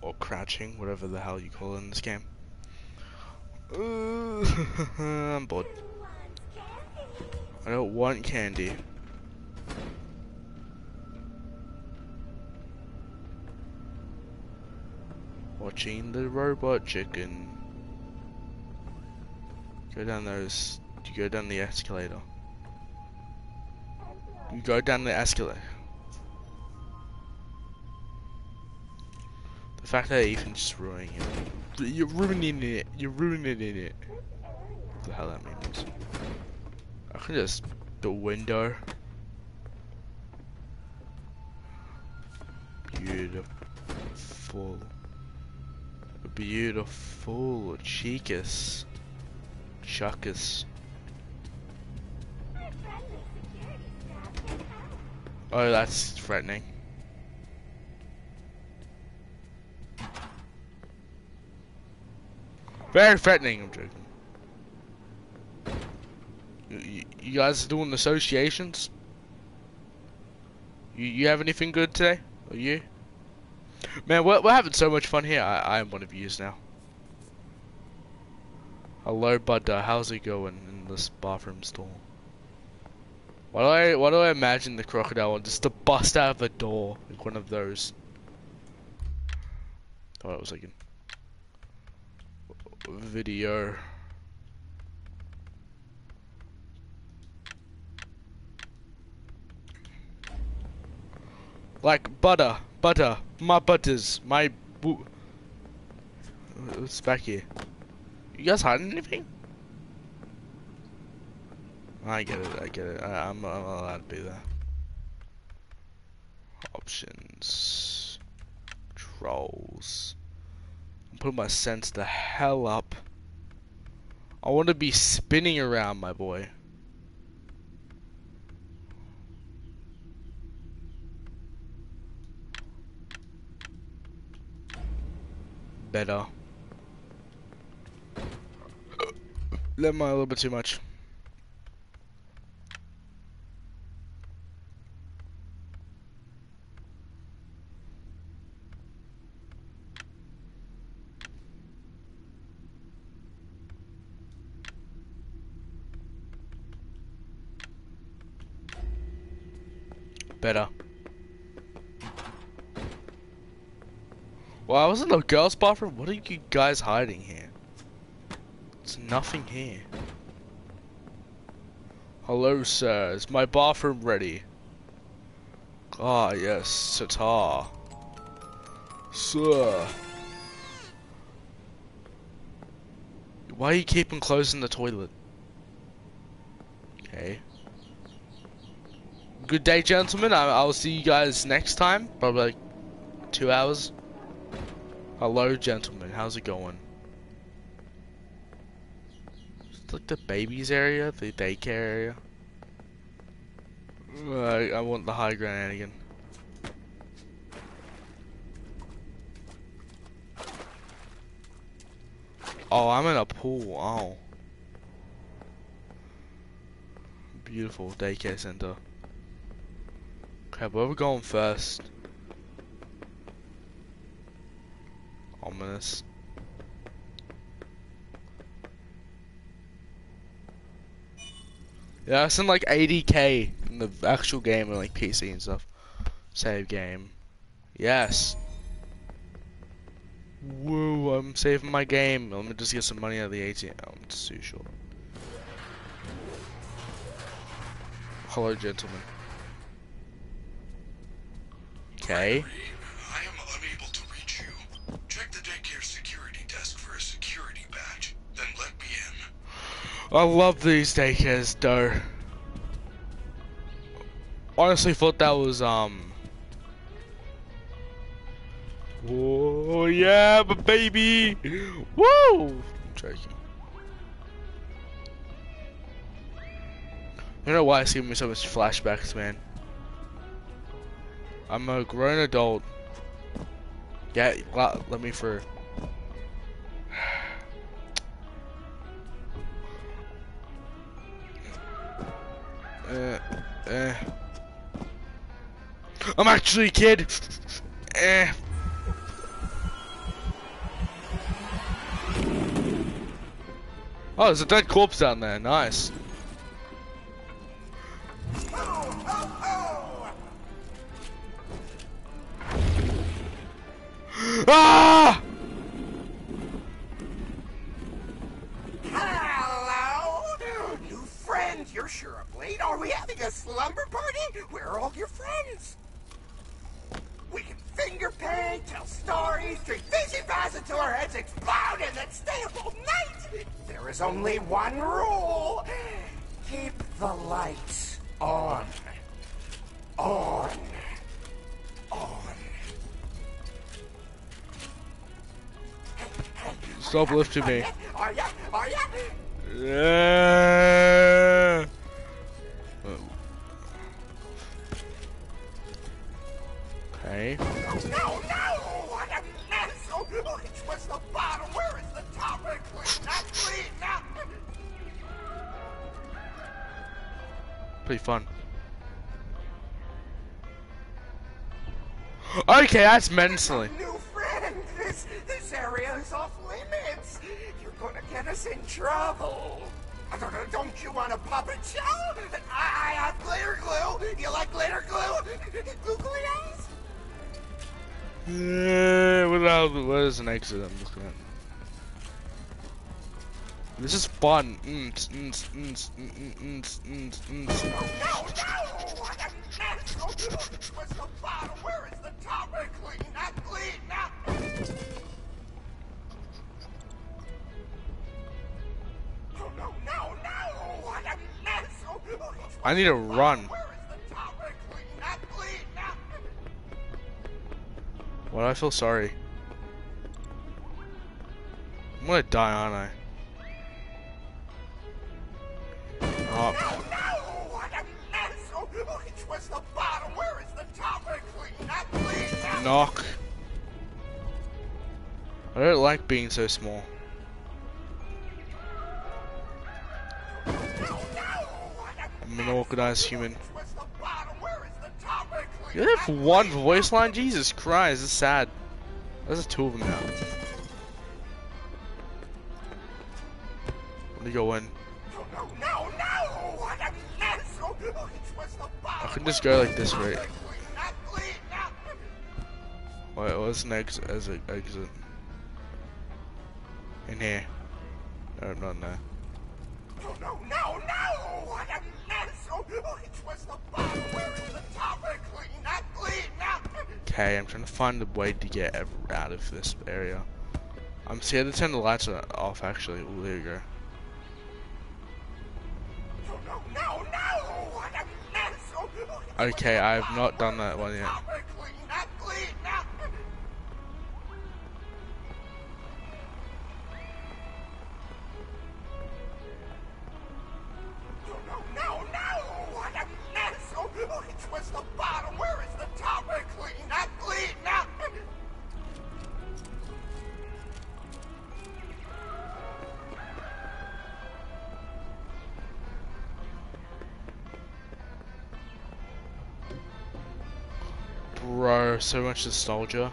Or crouching, whatever the hell you call it in this game. Uh, I'm bored. I don't want candy. Watching the robot chicken. Go down those. You go down the escalator. You go down the escalator. Fact that Ethan's just ruining it. You're ruining it. You're ruining it. What the hell that means? I can just the window. Beautiful. Beautiful. Cheekus. Chuckus. My friendly security staff can help. Oh, that's threatening. Very threatening, I'm joking. You, you, guys doing associations? You, you have anything good today? Or you? Man, we're, we're having so much fun here. I, I am one of yous now. Hello, bud. Uh, how's it going in this bathroom stall? Why do I why do I imagine the crocodile wants just to bust out of a door like one of those? Oh, it was like video. Like butter, butter, my butters, my boo. What's back here? You guys hiding anything? I get it, I get it. I, I'm, I'm allowed to be there. Options. Trolls. I'm my sense the hell up. I want to be spinning around, my boy. Better. Let my a little bit too much. Better. Well, I was in the girls' bathroom. What are you guys hiding here? There's nothing here. Hello, sir. Is my bathroom ready? Ah, yes, Sata. Sir. Why are you keeping closing the toilet? Okay. Good day, gentlemen. I I'll see you guys next time. Probably like two hours. Hello, gentlemen. How's it going? It's like the babies area, the daycare area. I, I want the high ground again. Oh, I'm in a pool. Oh. Beautiful daycare center. Okay, where we going first? Ominous. Yeah, it's in like 80k in the actual game and like PC and stuff. Save game. Yes. Woo, I'm saving my game. Let me just get some money out of the ATM. I'm too short. Hello, gentlemen. Okay. Gregory, I am unable to reach you. Check the daycare security desk for a security badge, then let me in. I love these daycares though. Honestly thought that was um Oh yeah, but baby Woo I'm joking. You know why it's giving me so much flashbacks, man. I'm a grown adult. Yeah, let, let me through. Uh, uh. I'm actually a kid. eh. Oh, there's a dead corpse down there. Nice. Ah! Hello, new friend. You're sure up late. Are we having a slumber party? Where are all your friends? We can finger paint, tell stories, drink Fizzy Faz until our heads explode, and then stay up all night. There is only one rule: keep the lights on, on, on. Stop lifting me. Are ya? Are ya? Yeah. Okay. No, no! What a mess! Oh, oh which was the bottom? Where is the top? Clean, not clean, not... Pretty fun. Okay, that's mentally. This this area is off limits. You're gonna get us in trouble. I don't know, Don't you want a puppet show? I, I have glitter glue. You like glitter glue? Googly eyes? Yeah, without where's an exit I'm looking at. This is fun. Mm, mm, mm, mm, mm, mm, mm, mm. No, no! What a mess! Oh, What's the bottom? Where is What I need to run. Do I feel sorry? I'm gonna die, aren't I? Oh, knock. I don't like being so small. I'm an organized human. You have one voice line? Jesus Christ, it's sad. There's two of them now. Let me go in. I can just go like this, right? Wait, what's an exit? As an exit? In here. No, not in there. No, no, no, no! What a mess! Oh, which was the bottom? Where is the top? Clean, not clean, not... Okay, I'm trying to find a way to get out of this area. Um, I'm scared to turn the lights off, actually. Ooh, there you go. No, no, no, no! What a mess! Oh, Okay, I have not done that one yet. So much nostalgia.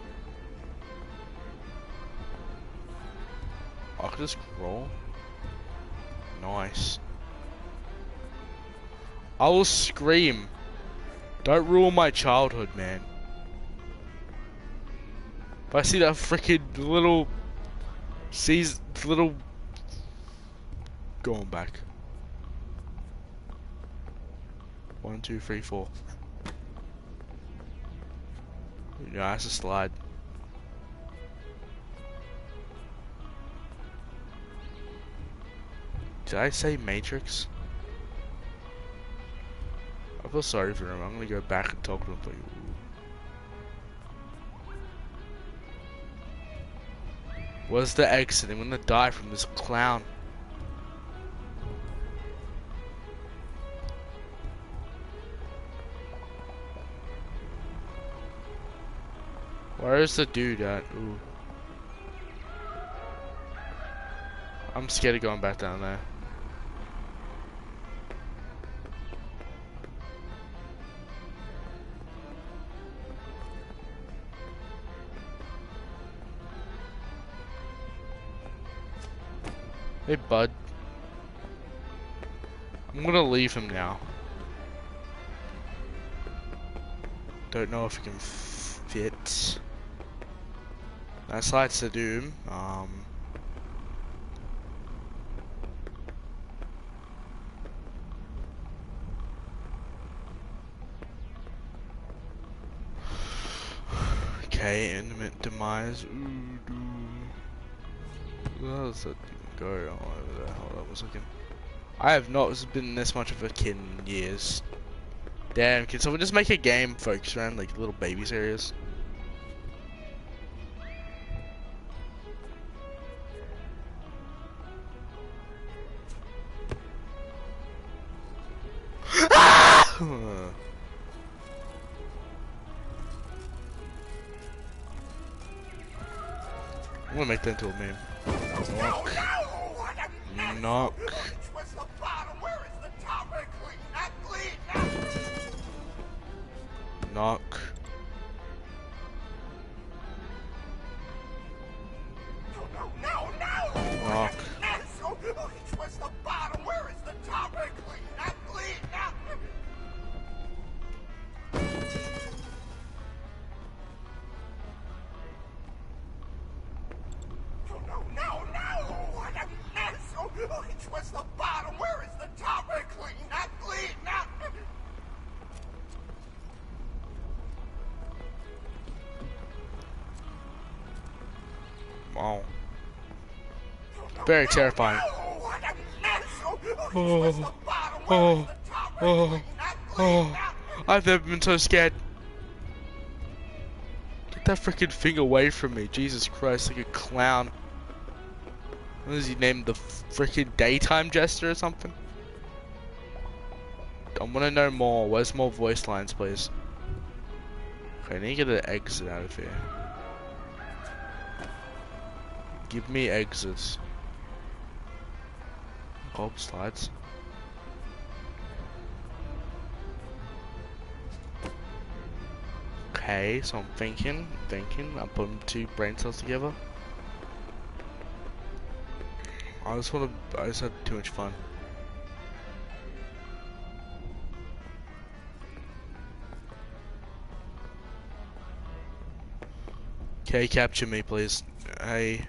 I could just roll. Nice. I will scream. Don't ruin my childhood, man. If I see that freaking little sees little going back. One, two, three, four. Yeah, that's a slide. Did I say Matrix? I feel sorry for him. I'm gonna go back and talk to him. Like, Where's the exit? I'm gonna die from this clown. Where is the dude at? Ooh. I'm scared of going back down there. Hey, bud. I'm gonna leave him now. Don't know if he can fit. That's Lights of Doom. Um. Okay, intimate demise. Ooh, Where does that go? Oh, over there. Hold on a second. I have not been this much of a kid in years. Damn, can someone just make a game focused around like little babies areas? Into a meme. Very terrifying. Oh, oh, oh, oh. I've never been so scared. Get that freaking thing away from me. Jesus Christ, like a clown. What is he named? The freaking daytime jester or something? I want to know more. Where's more voice lines, please? Okay, I need to get an exit out of here. Give me exits. Oh, slides. Okay, so I'm thinking, thinking, I'm putting two brain cells together. I just want to, I just had too much fun. Okay, capture me, please. Hey.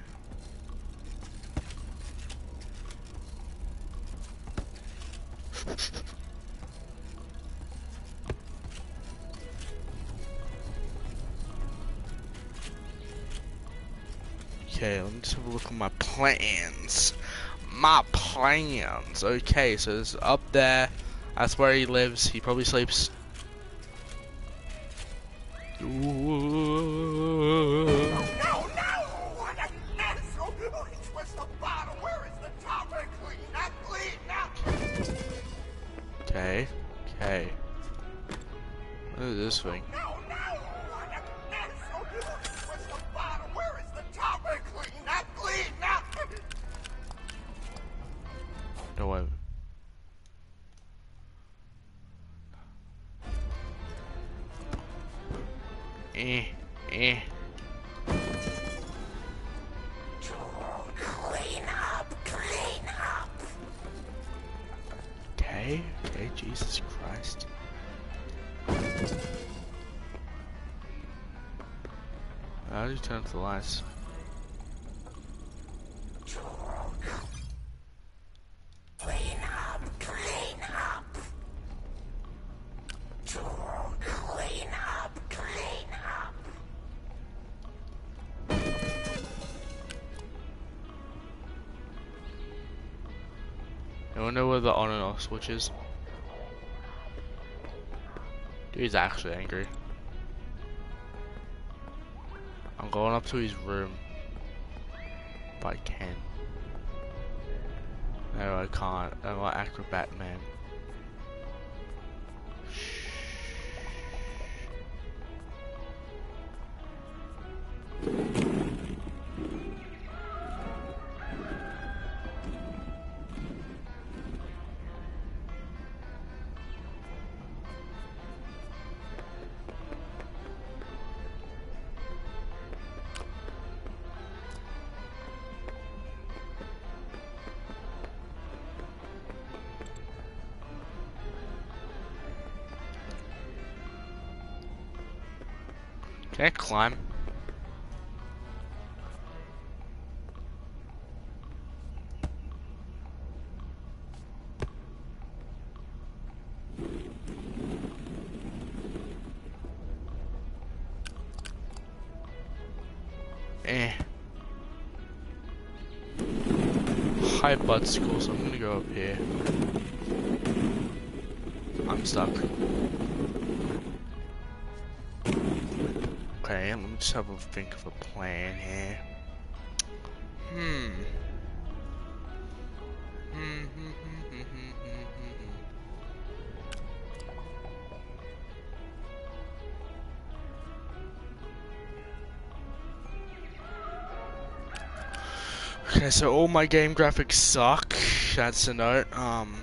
Okay, let me just have a look at my plans. My plans. Okay, so it's up there. That's where he lives. He probably sleeps. The on and off switch is? Dude's actually angry. I'm going up to his room. But I can. No, I can't. I'm like Acrobat Man. Can I climb? Eh. High butt school, so I'm gonna go up here. I'm stuck. Okay, let me just have a think of a plan here. Hmm, hmm, hmm, hmm. Okay, so all my game graphics suck. That's a note. Um.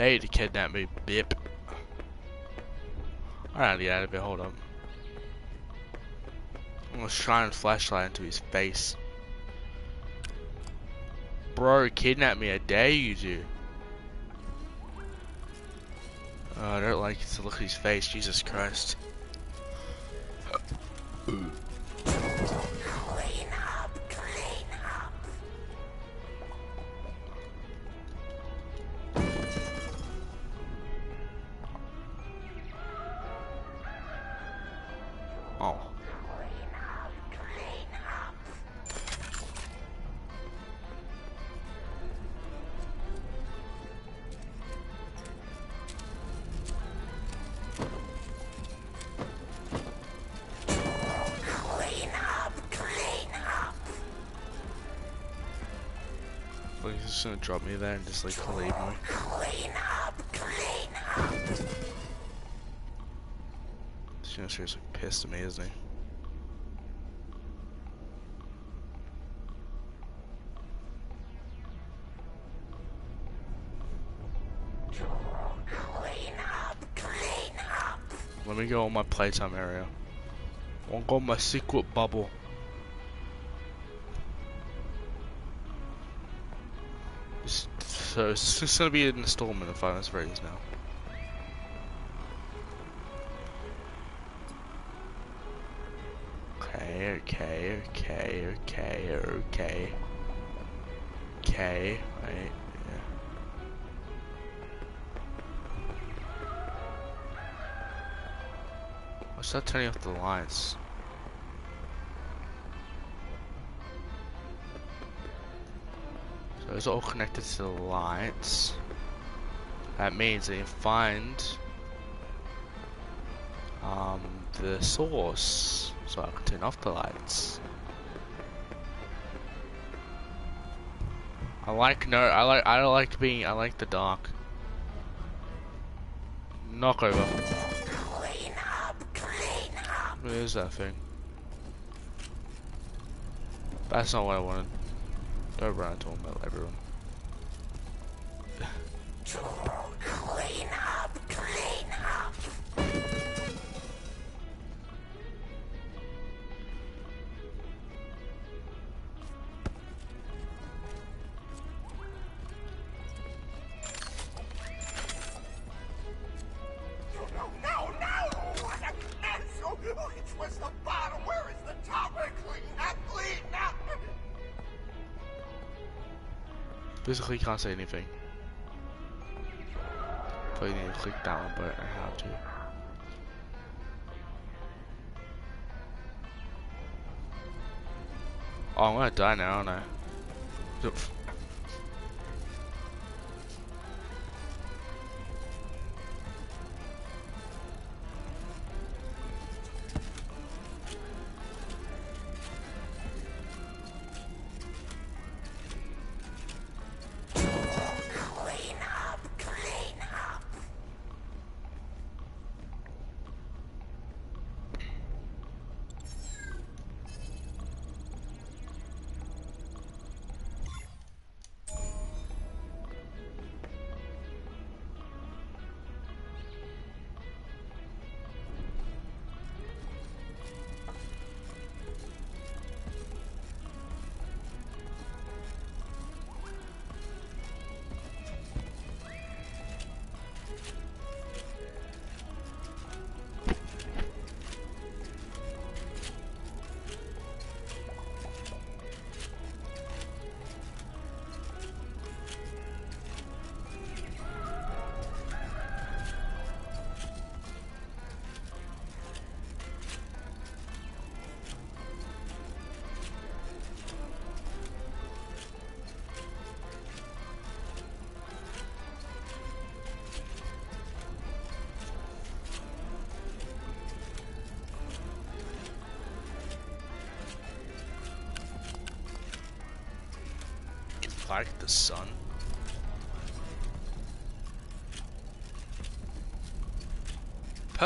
They to kidnap me, bip. I gotta get out of here, hold up. I'm gonna shine a flashlight into his face. Bro, kidnap me, I dare you to. Oh, I don't like to look at his face, Jesus Christ. Gonna drop me there and just like leave me. He's gonna seriously pissed at me, isn't he? Let me go on my playtime area. I want to go my secret bubble. So it's just gonna be an installment of Five Nights at Freddy's now. Okay, okay, okay, okay, okay. Okay, right, yeah. What's that turning off the lights? So it's all connected to the lights. That means they find um, the source, so I can turn off the lights. I like no, I like I don't like being I like the dark. Knock over. What is that thing? That's not what I wanted. Don't run into him, everyone. can't say anything. Probably need to click that one, but I have to. Oh, I'm gonna die now, aren't I?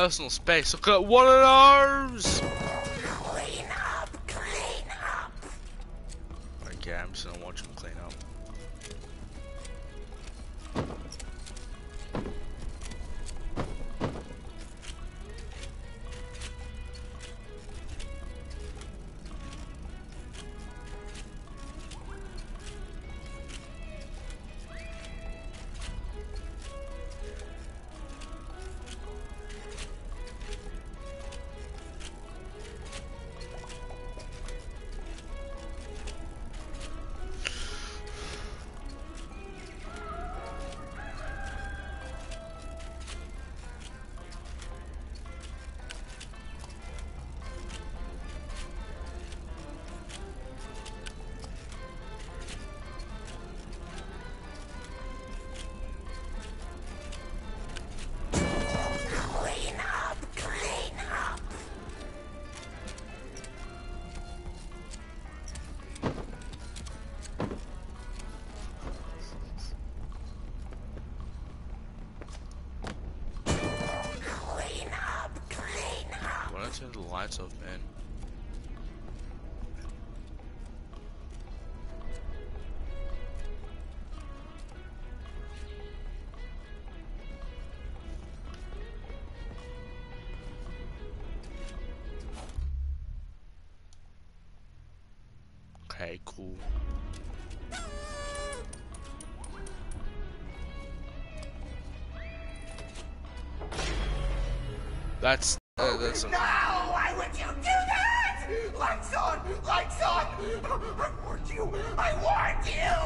personal space. Look at one our myself, man. Okay, cool. That's uh, that's something. Lights on! Lights on! I warned you! I warned you!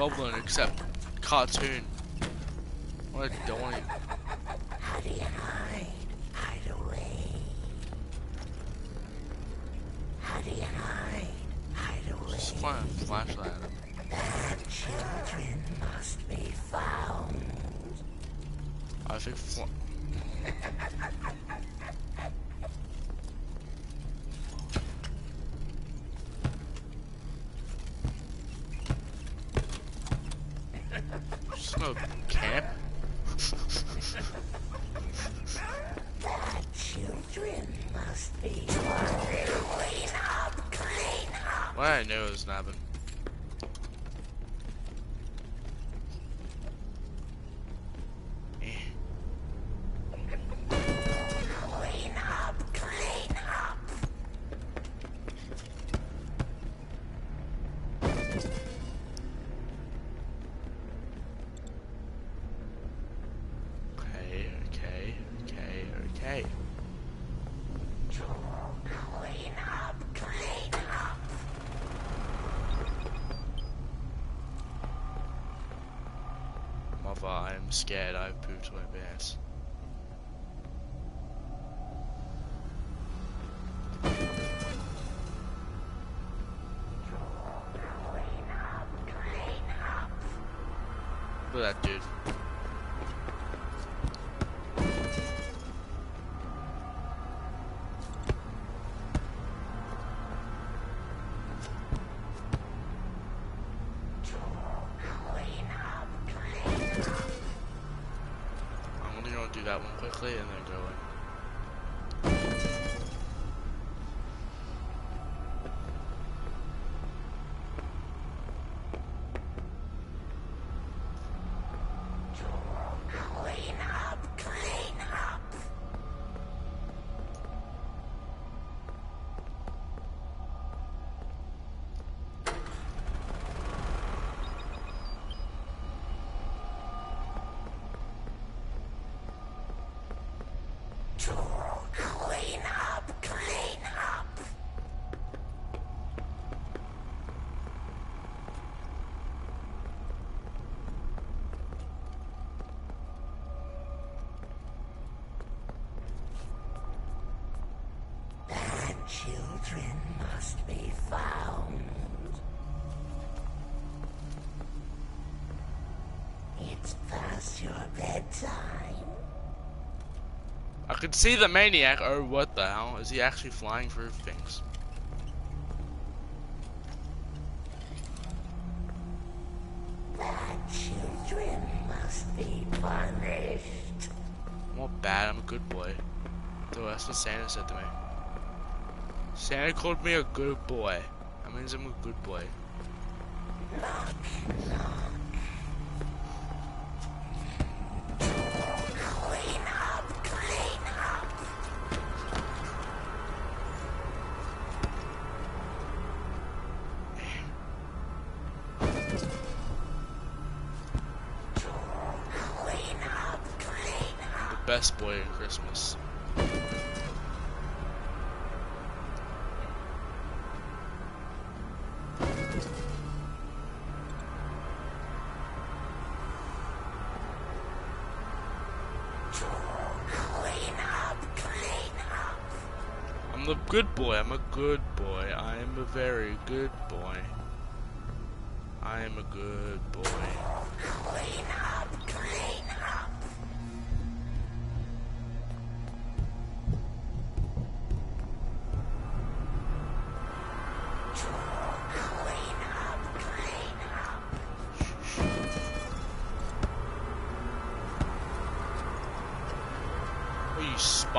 goblin except cartoon. I don't want that dude. I'm only gonna do that one quickly and then go in. could see the maniac. Oh, what the hell? Is he actually flying through things? Bad children must be punished. I'm not bad. I'm a good boy. Though that's what Santa said to me. Santa called me a good boy. That means I'm a good boy. Knock, knock.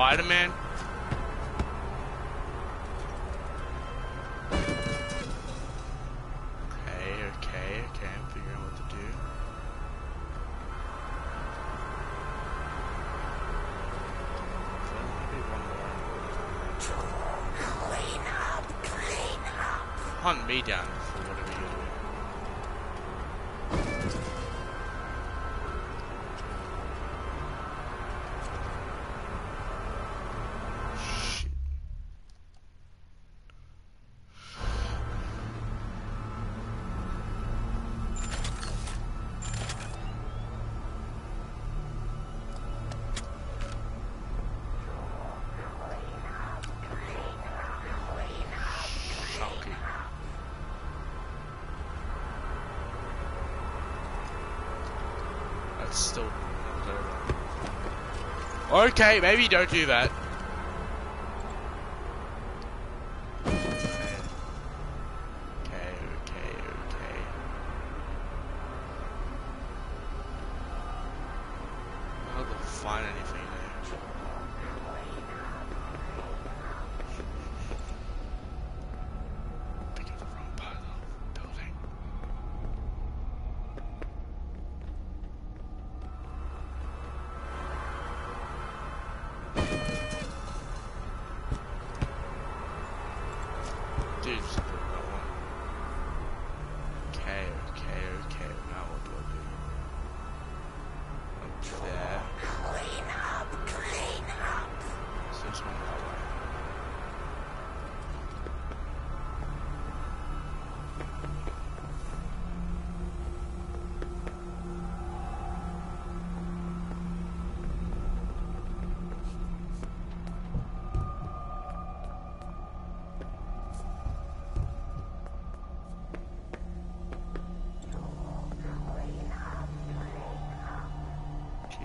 Spider-Man Okay, maybe don't do that.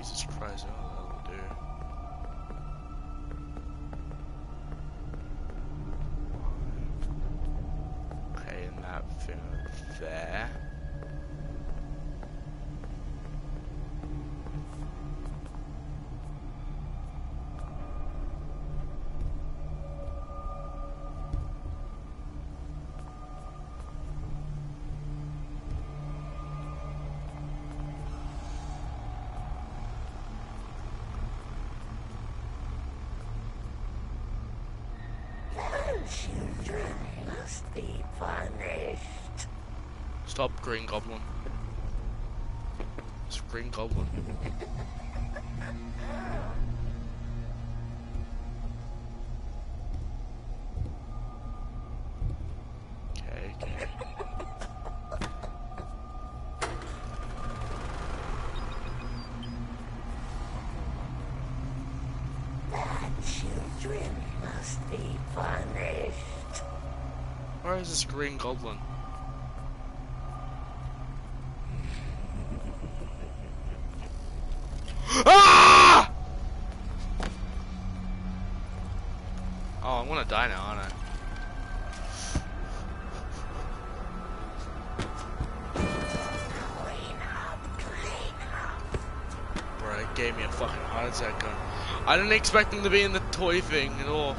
Jesus Christ, oh, do. Okay, and that thing there. Children must be punished. Stop, Green Goblin. It's Green Goblin. Green Goblin? Ah! Oh, I'm gonna die now, aren't I? Bro, it gave me a fucking heart attack gun. I didn't expect him to be in the toy thing at all.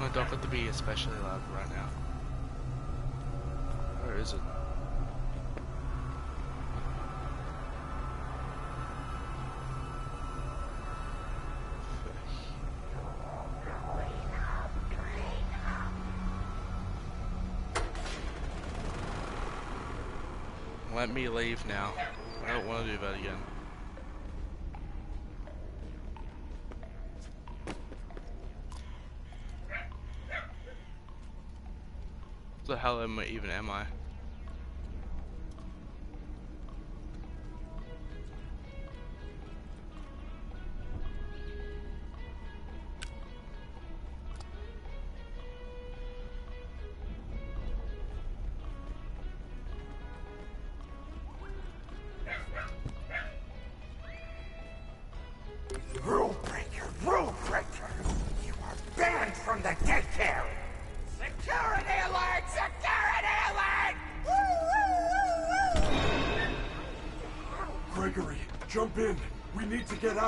My dog got to be especially loud right now. Where is it? Let me leave now. I don't want to do that again. the hell am I, even am I?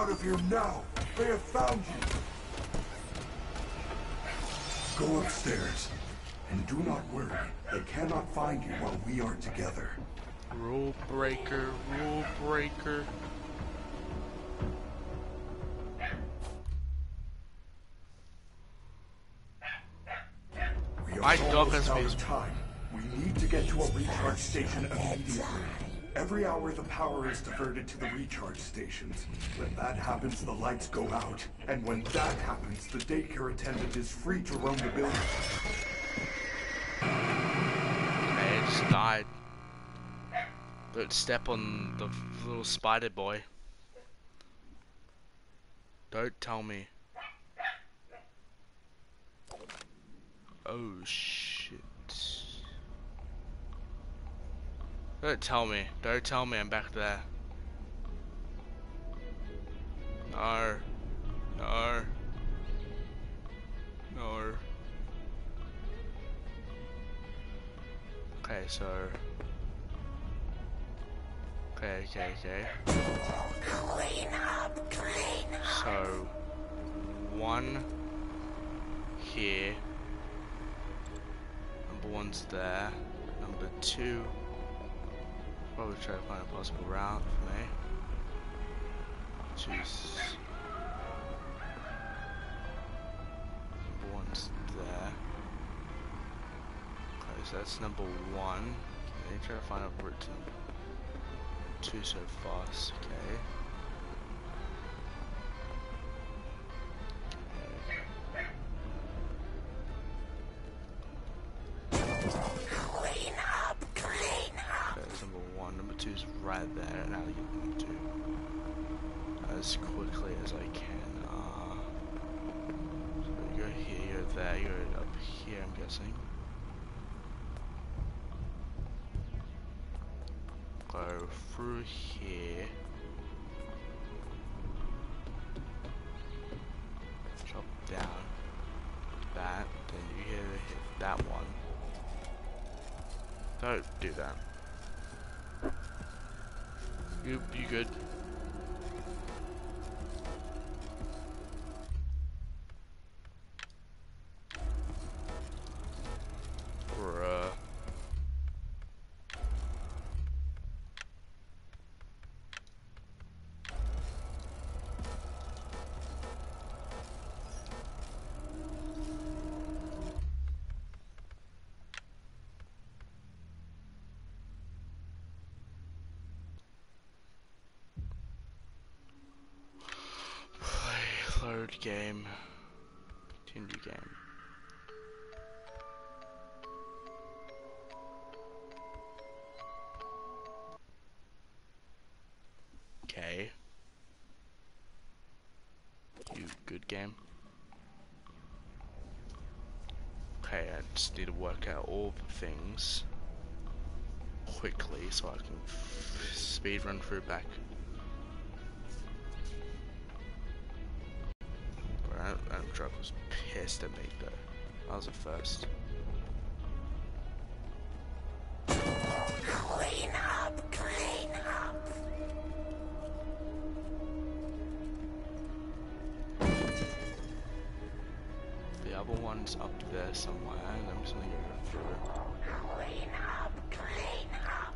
Out of here now. They have found you. Go upstairs. And do not worry. They cannot find you while we are together. Rule breaker, rule breaker. We are My dog has out been- of time. We need to get to a recharge station immediately. Every hour the power is diverted to the recharge stations. When that happens, the lights go out. And when that happens, the daycare attendant is free to roam the building. I just died. Don't step on the little spider boy. Don't tell me. Oh shit. Don't tell me. Don't tell me I'm back there. No. No. No. Okay, so. Okay, okay, okay. Clean up, clean up. So, one here. Number one's there. Number two. Probably try to find a possible route for me. Choose. One's there. Okay, so that's number one. Okay, try to find a route to two so fast. Okay. As quickly as I can. Uh, so you're here, you go there, you're up here. I'm guessing. Go through here. Drop down. That. Then you hit, hit that one. Don't do that. You you good? Just need to work out all the things quickly so I can speed run through back. Adam Adam was pissed at me though. I was the first. Clean up, clean up.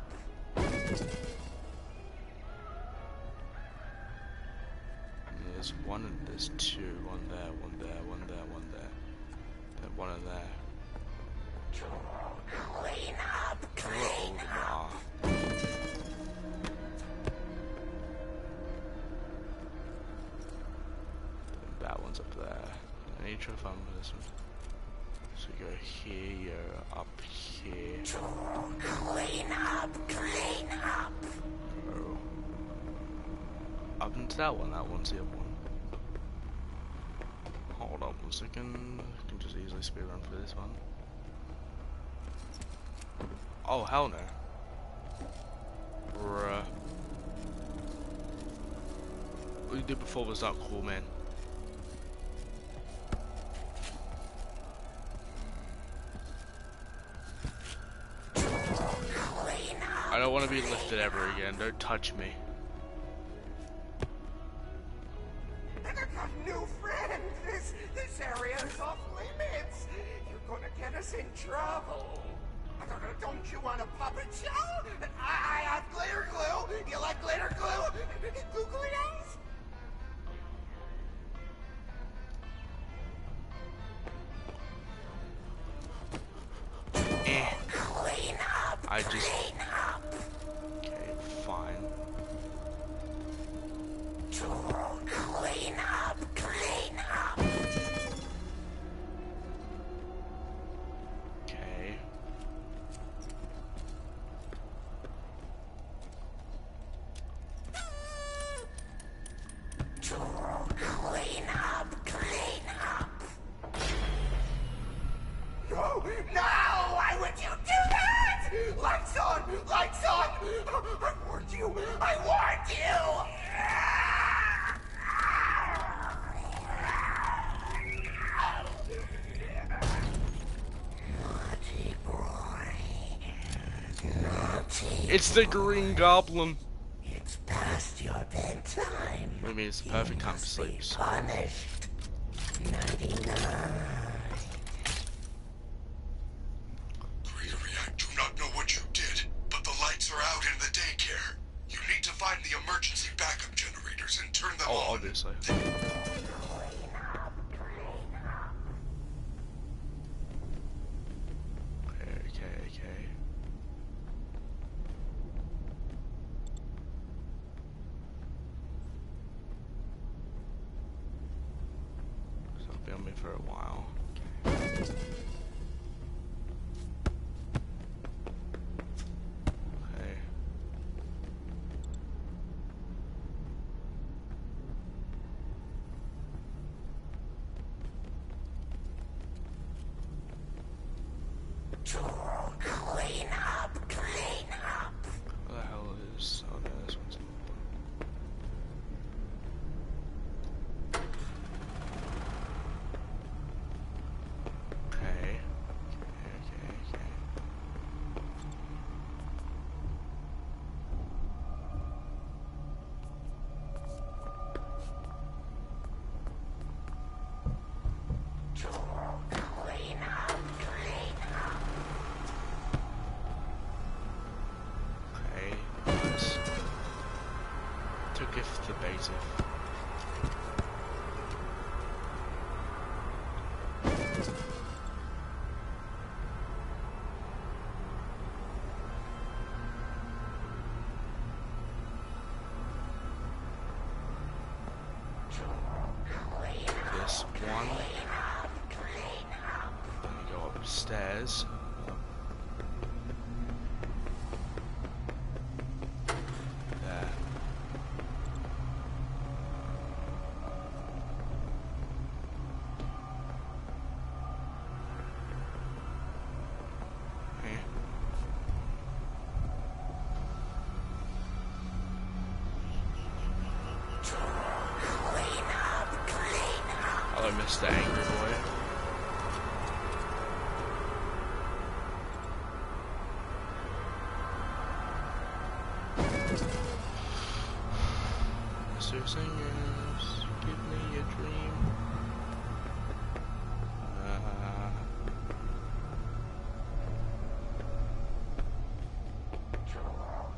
There's one there's two. One there, one there, one there, one there. Then one in there. That one, that one's the other one. Hold on one second. I can just easily speed run for this one. Oh, hell no. Bruh. What you did before was not cool, man. I don't want to be lifted ever again. Don't touch me. Naughty. It's the Green Goblin. It's past your bedtime. I mean, it's the perfect time to sleep. Punished. Go upstairs. Mustang. Mr. Singers, give me a dream. Uh,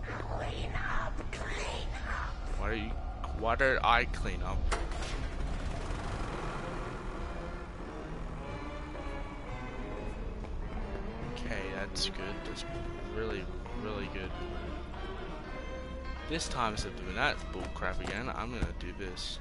clean up, clean up. Why are you? Why did I clean up? This time instead of doing that bullcrap again, I'm gonna do this.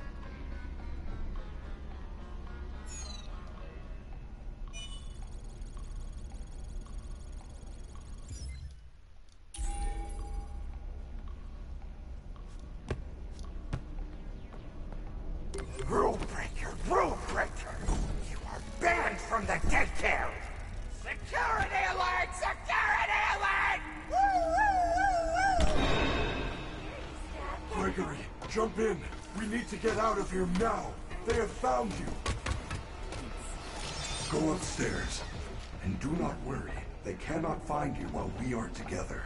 Of here now. They have found you. Go upstairs. And do not worry. They cannot find you while we are together.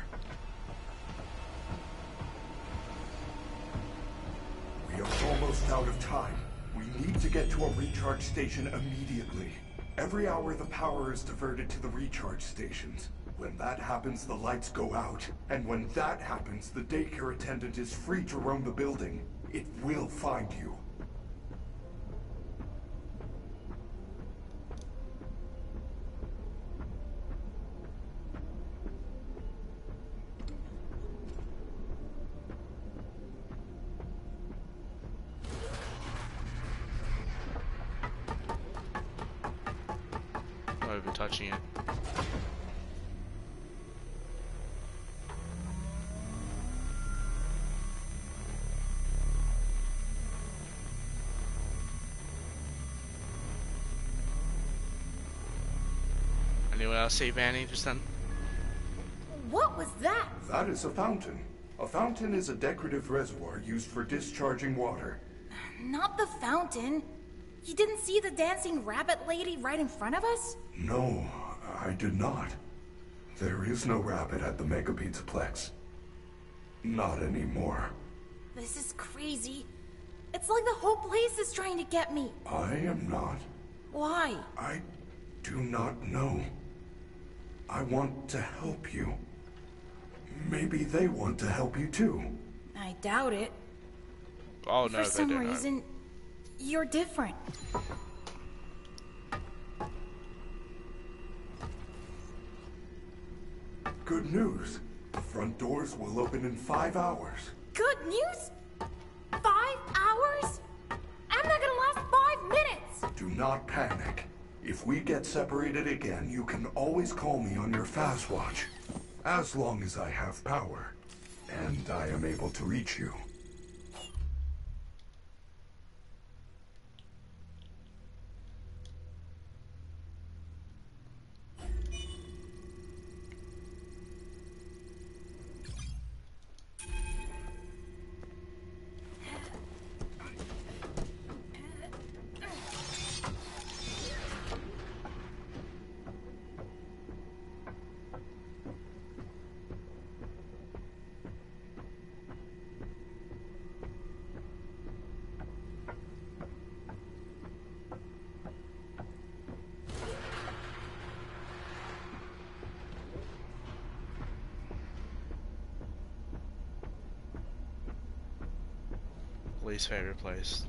We are almost out of time. We need to get to a recharge station immediately. Every hour the power is diverted to the recharge stations. When that happens, the lights go out. And when that happens, the daycare attendant is free to roam the building. It will find you. Anyone Annie see Vanny just then? What was that? That is a fountain. A fountain is a decorative reservoir used for discharging water. Not the fountain. You didn't see the dancing rabbit lady right in front of us? No, I did not. There is no rabbit at the Mega Pizzaplex. Not anymore. This is crazy. It's like the whole place is trying to get me. I am not. Why? I do not know. I want to help you. Maybe they want to help you too. I doubt it. Oh no, For they some don't. reason, you're different. Good news. The front doors will open in five hours. Good news? Five hours? I'm not gonna last five minutes! Do not panic. If we get separated again, you can always call me on your Fazwatch. As long as I have power. And I am able to reach you. Least favorite place.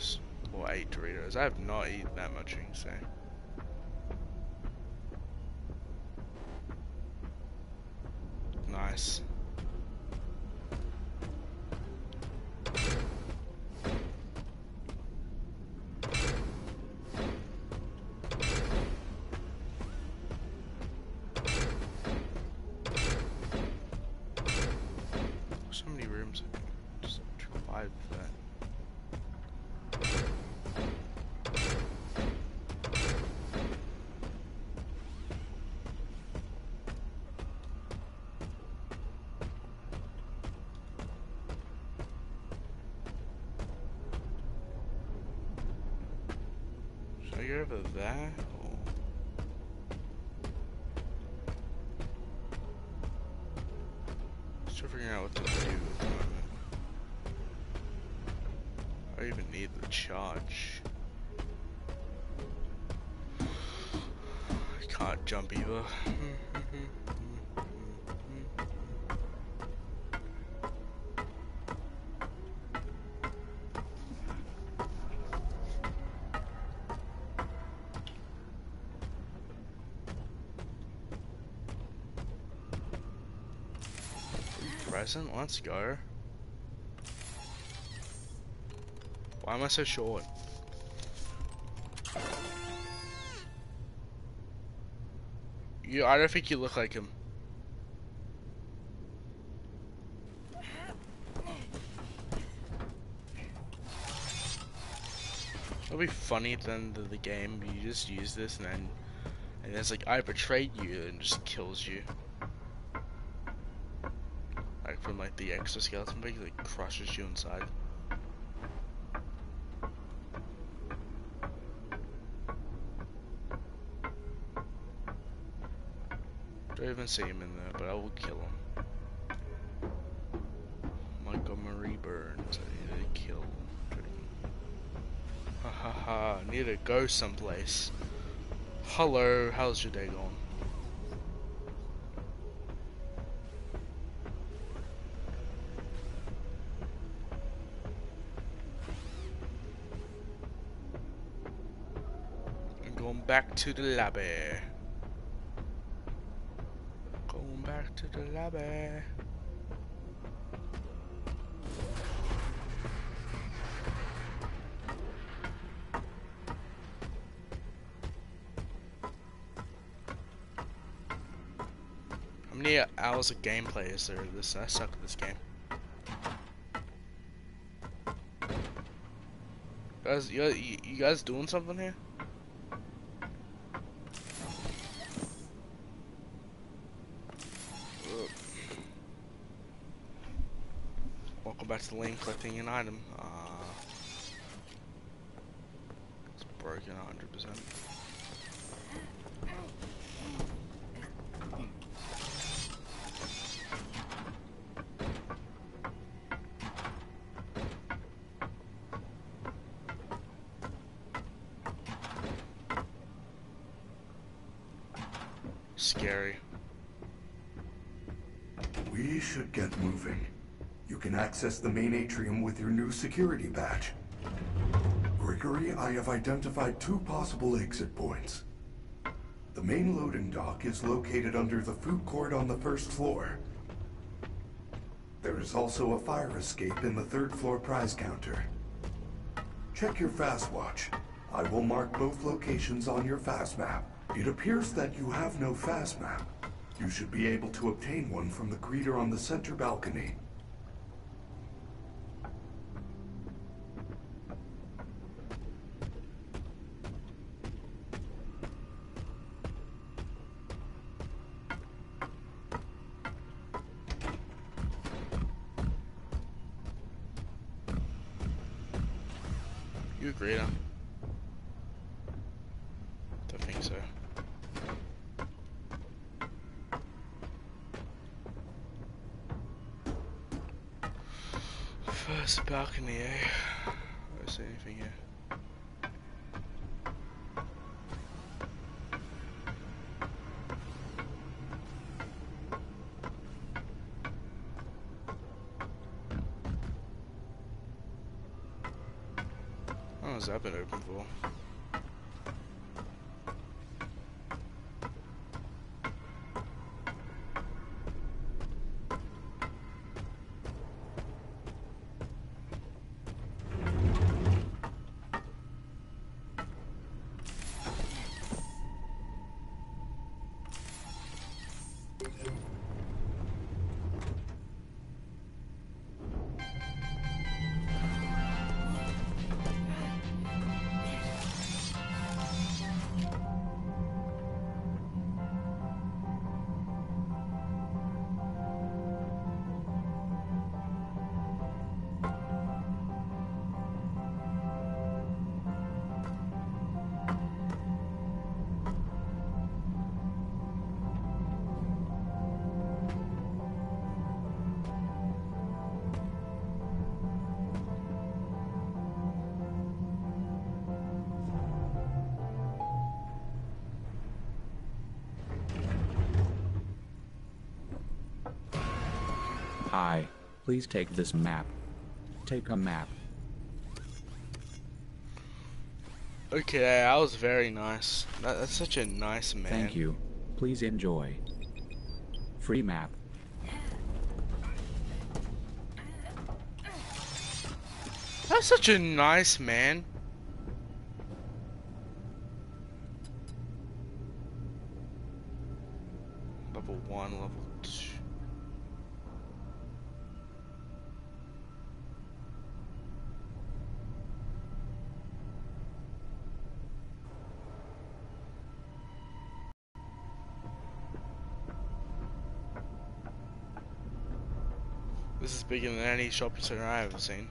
Doritos? Or ate Doritos. I have not eaten that much insane. Nice. Present, let's go. Why am I so short? You, I don't think you look like him. It'll be funny at the end of the game, you just use this and then, and it's like, I betrayed you, and just kills you. Like from like the exoskeleton, like crushes you inside. Don't even see him in there, but I will kill him. Montgomery Burns, I need to kill. Ha ha ha, need to go someplace. Hello, how's your day going? To the lobby. Going back to the lobby. How many hours of gameplay is there? This I suck at this game. Guys, you, you you guys doing something here? The lane an item. Uh, it's broken 100%. Scary. We should get moving. You can access the main atrium with your new security badge. Gregory, I have identified two possible exit points. The main loading dock is located under the food court on the first floor. There is also a fire escape in the third floor prize counter. Check your Fazwatch. I will mark both locations on your Faz-Map. It appears that you have no Faz-Map. You should be able to obtain one from the greeter on the center balcony. Been Please take this map. Take a map. Okay, that was very nice. That, that's such a nice man. Thank you. Please enjoy. Free map. That's such a nice man. Bigger than any shopping center I've ever seen.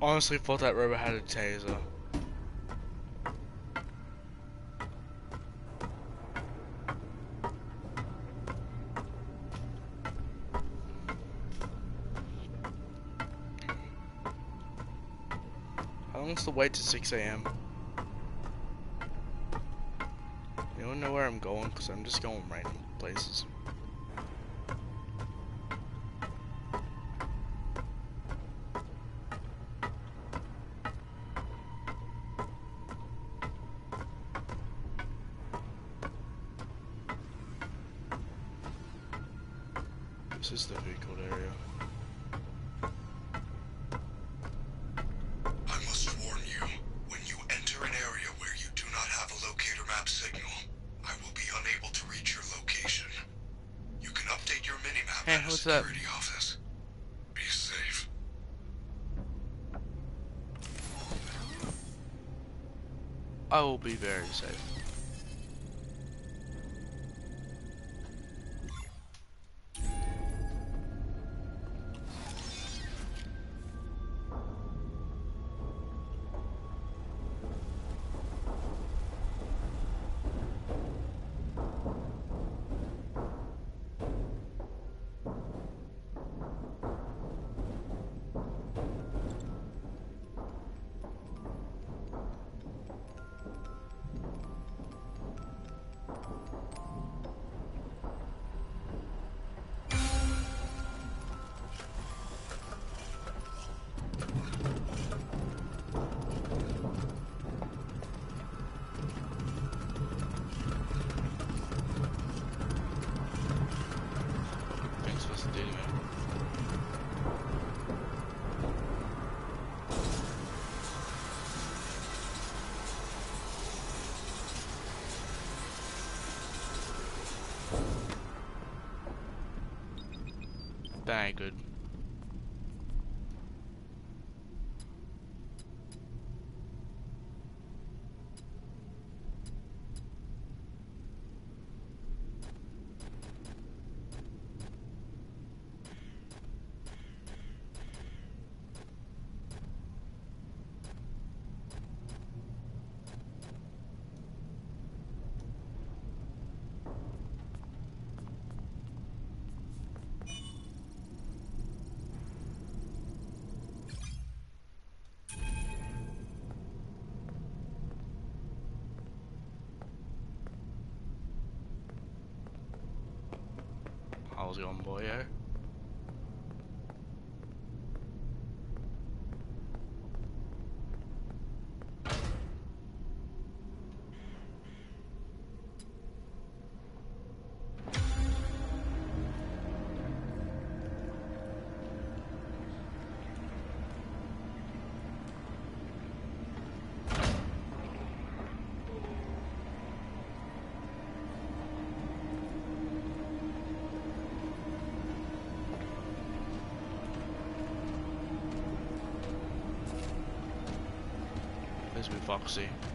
Honestly thought that robot had a taser. How long's the wait to 6 a.m.? Know where I'm going? Because I'm just going random places. very safe. Very good. boy, eh? Foxy.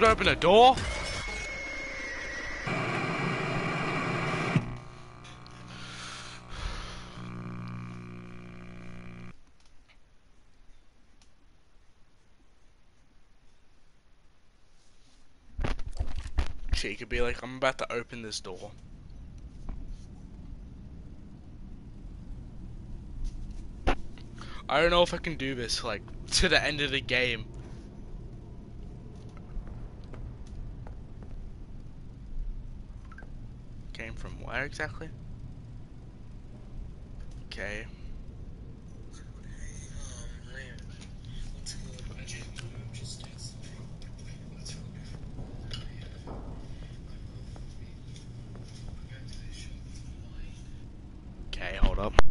Gonna open a door? She could be like, I'm about to open this door. I don't know if I can do this, like, to the end of the game. Came from where exactly? Okay. Okay, hold up.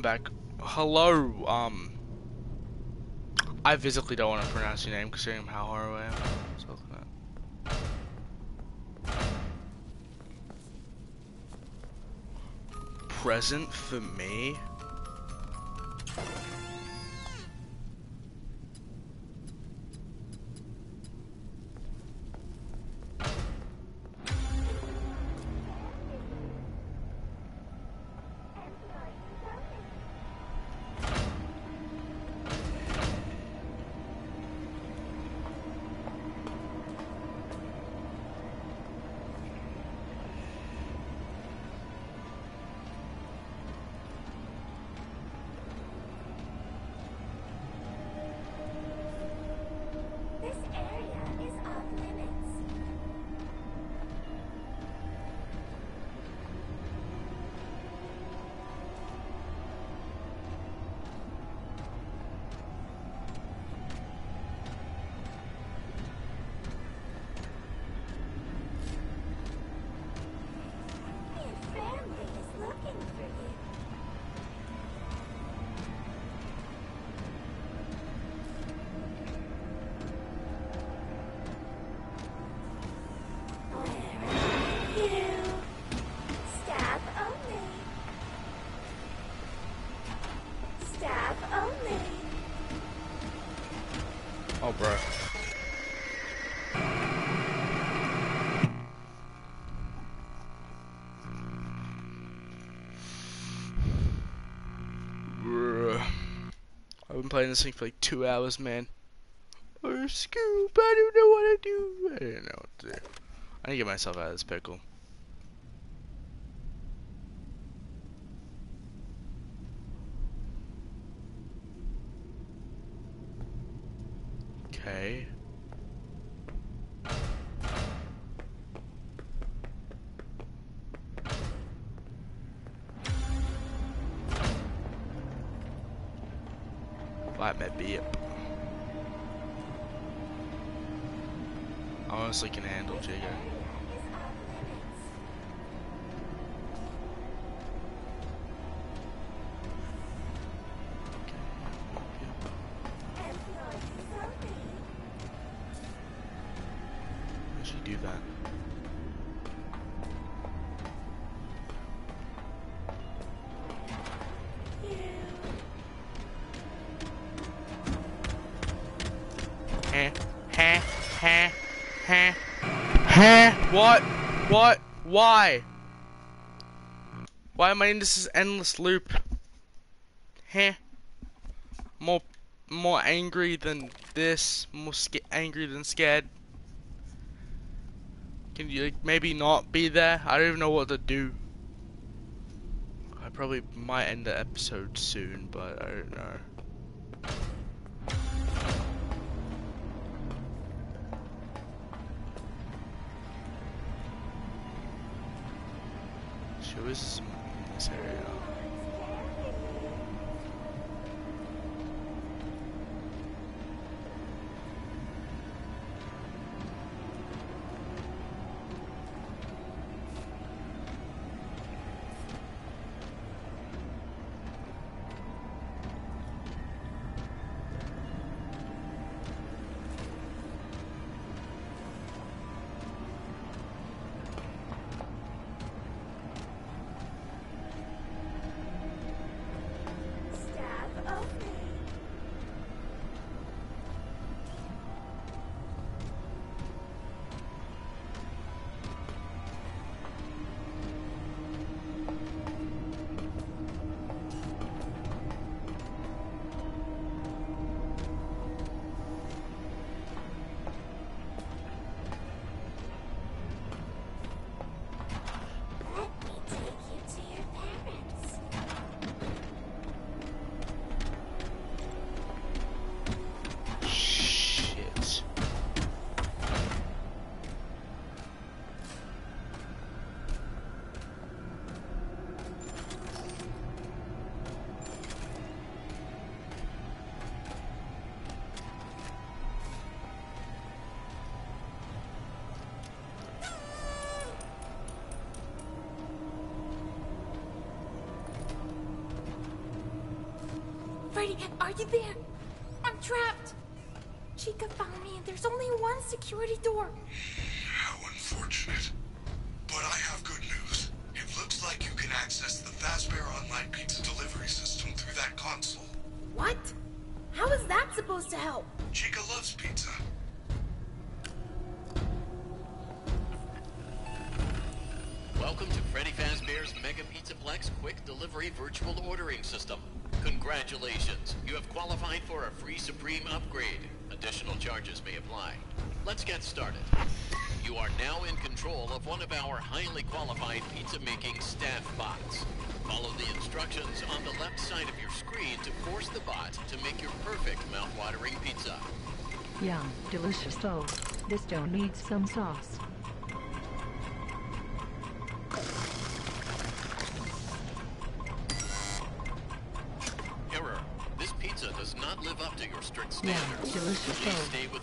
I'm back. Hello, um. I physically don't want to pronounce your name considering how horrible I am. So, Present for me? Bro. Bruh. I've been playing this thing for like two hours, man. Oh, Scoop, I don't know what to do. I don't know what to do. I need to get myself out of this pickle. Why? Why am I in this endless loop? Heh. More, more angry than this. More angry than scared. Can you like, maybe not be there? I don't even know what to do. I probably might end the episode soon, but I don't know. Freddy, are you there? I'm trapped. Chica found me and there's only one security door. How unfortunate. But I have good news. It looks like you can access the Fazbear Online Pizza delivery system through that console. What? How is that supposed to help? Chica loves pizza. Welcome to Freddy Fazbear's Mega Pizzaplex Quick Delivery Virtual Ordering System. Congratulations, you have qualified for a free Supreme upgrade. Additional charges may apply. Let's get started. You are now in control of one of our highly qualified pizza-making staff bots. Follow the instructions on the left side of your screen to force the bot to make your perfect mouth-watering pizza. Yum, delicious though. This dough needs some sauce.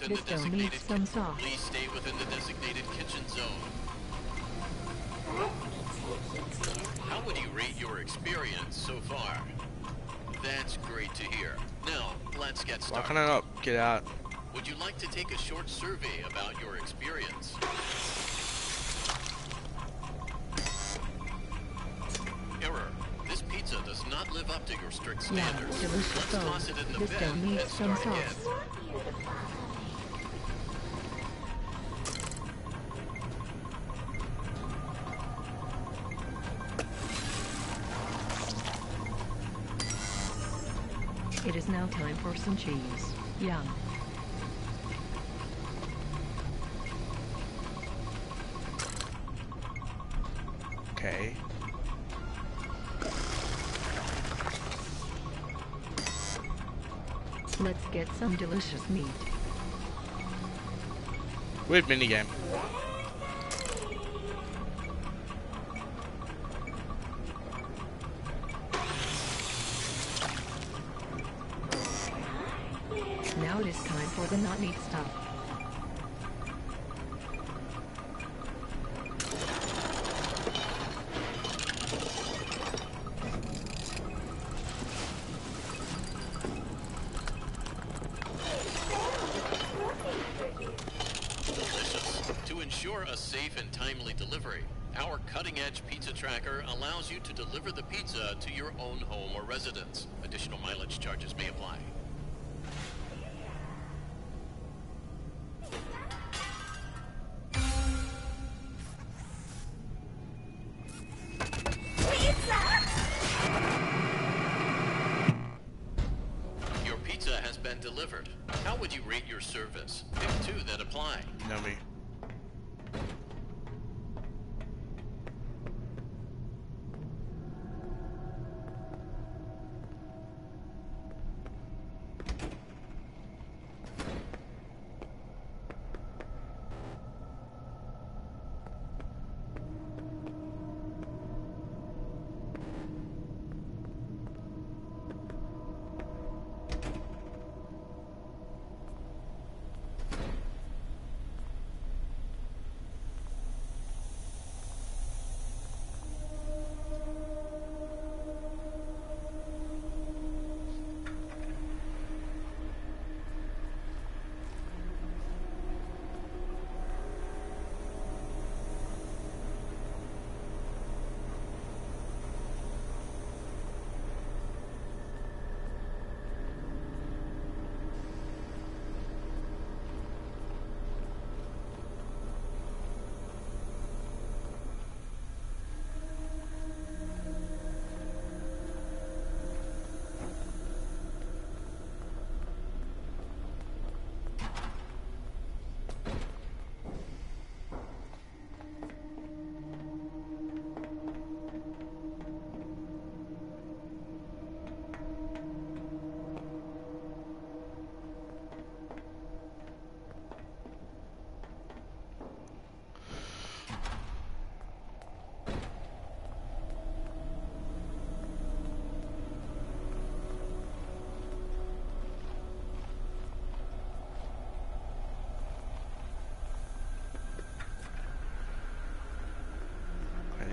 Within This the designated needs some sauce. Please stay within the designated kitchen zone. How would you rate your experience so far? That's great to hear. Now, let's get Why started. can I not get out? Would you like to take a short survey about your experience? Error. This pizza does not live up to your strict Yum, standards. delicious Let's toss it in the This bin and needs some start again. It is now time for some cheese. Yum. Okay. Let's get some delicious meat. Weird minigame.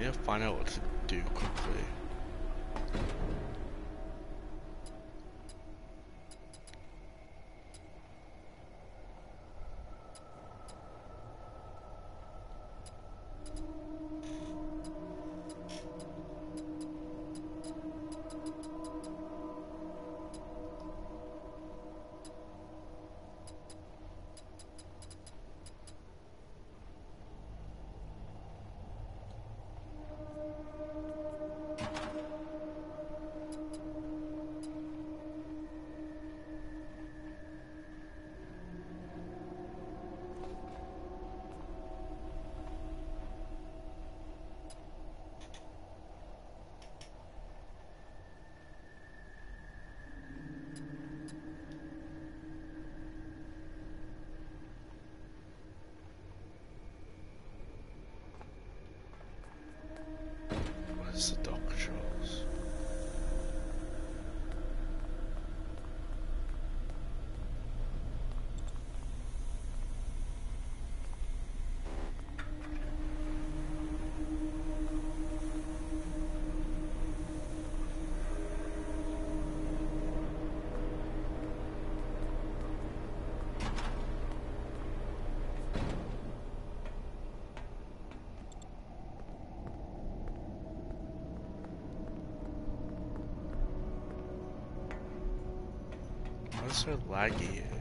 Need to find out what to do quickly. Where's the dog controls? Why is so laggy-ish?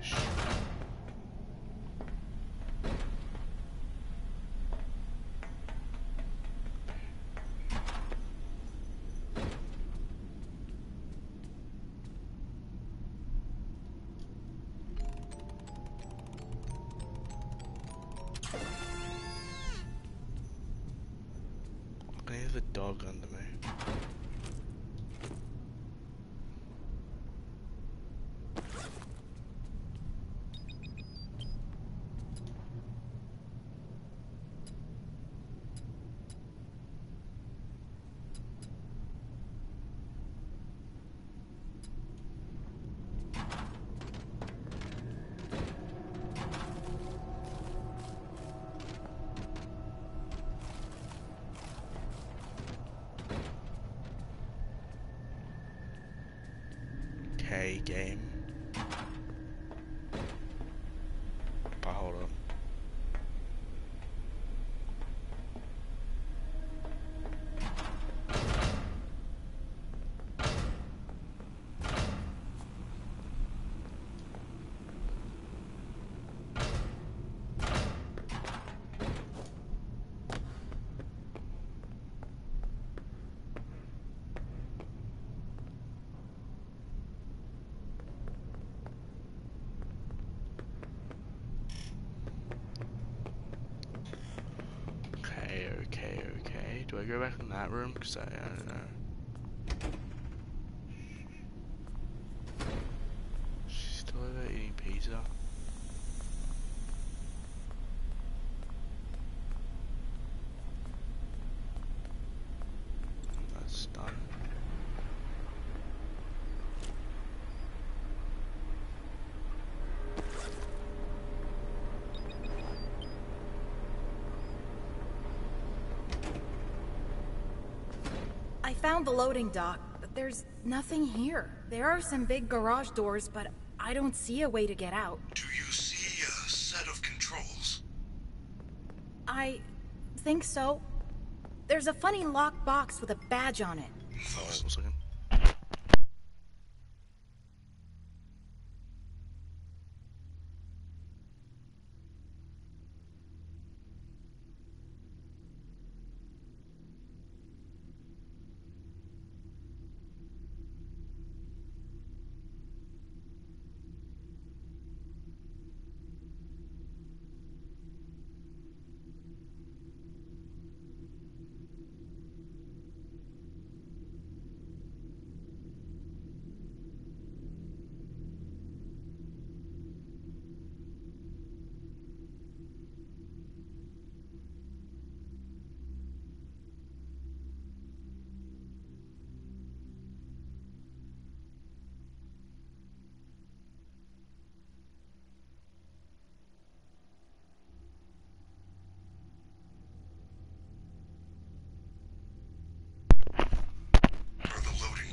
Do I go back in that room? Because I, I don't know. She's still over there eating pizza. That's done. I found the loading dock, but there's nothing here. There are some big garage doors, but I don't see a way to get out. Do you see a set of controls? I think so. There's a funny locked box with a badge on it.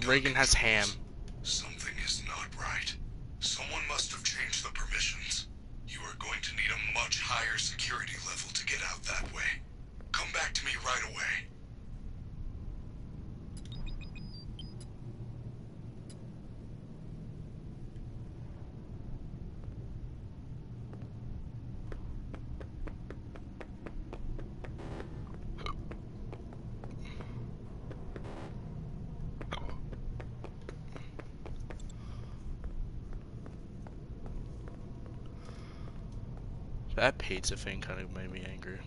Reagan has ham. Something is not right. Someone must have changed the permissions. You are going to need a much higher security level to get out that way. Come back to me right away. That pizza thing kind of made me angry.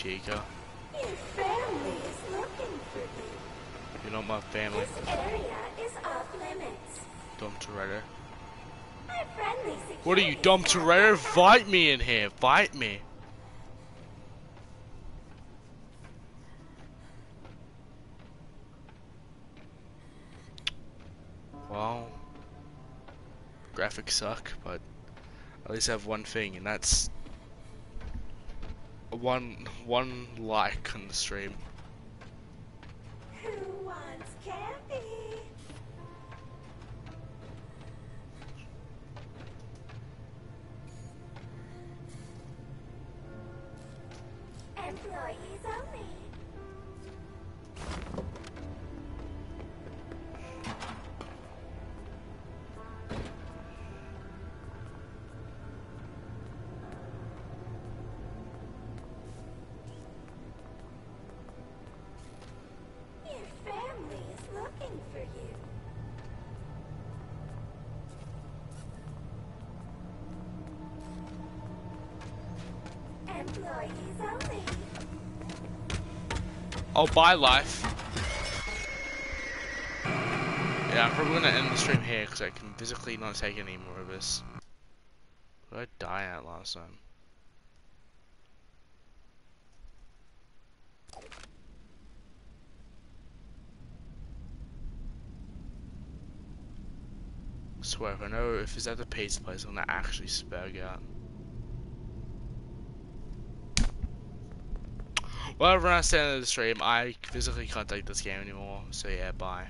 Chica. Your family is looking for you. You're not my family. This area is off limits. Dumb Toretto. My friendly What are you, dumb Toretto? Fight me in here. Fight me. Well, graphics suck, but at least I have one thing, and that's one one like on the stream. Oh, buy life. Yeah, I'm probably gonna end the stream here because I can physically not take any more of this. What did I die at last time? swear, if I know if it's at the pizza place, I'm gonna actually spag out. Well, that's the end of the stream. I physically can't take this game anymore, so yeah, bye.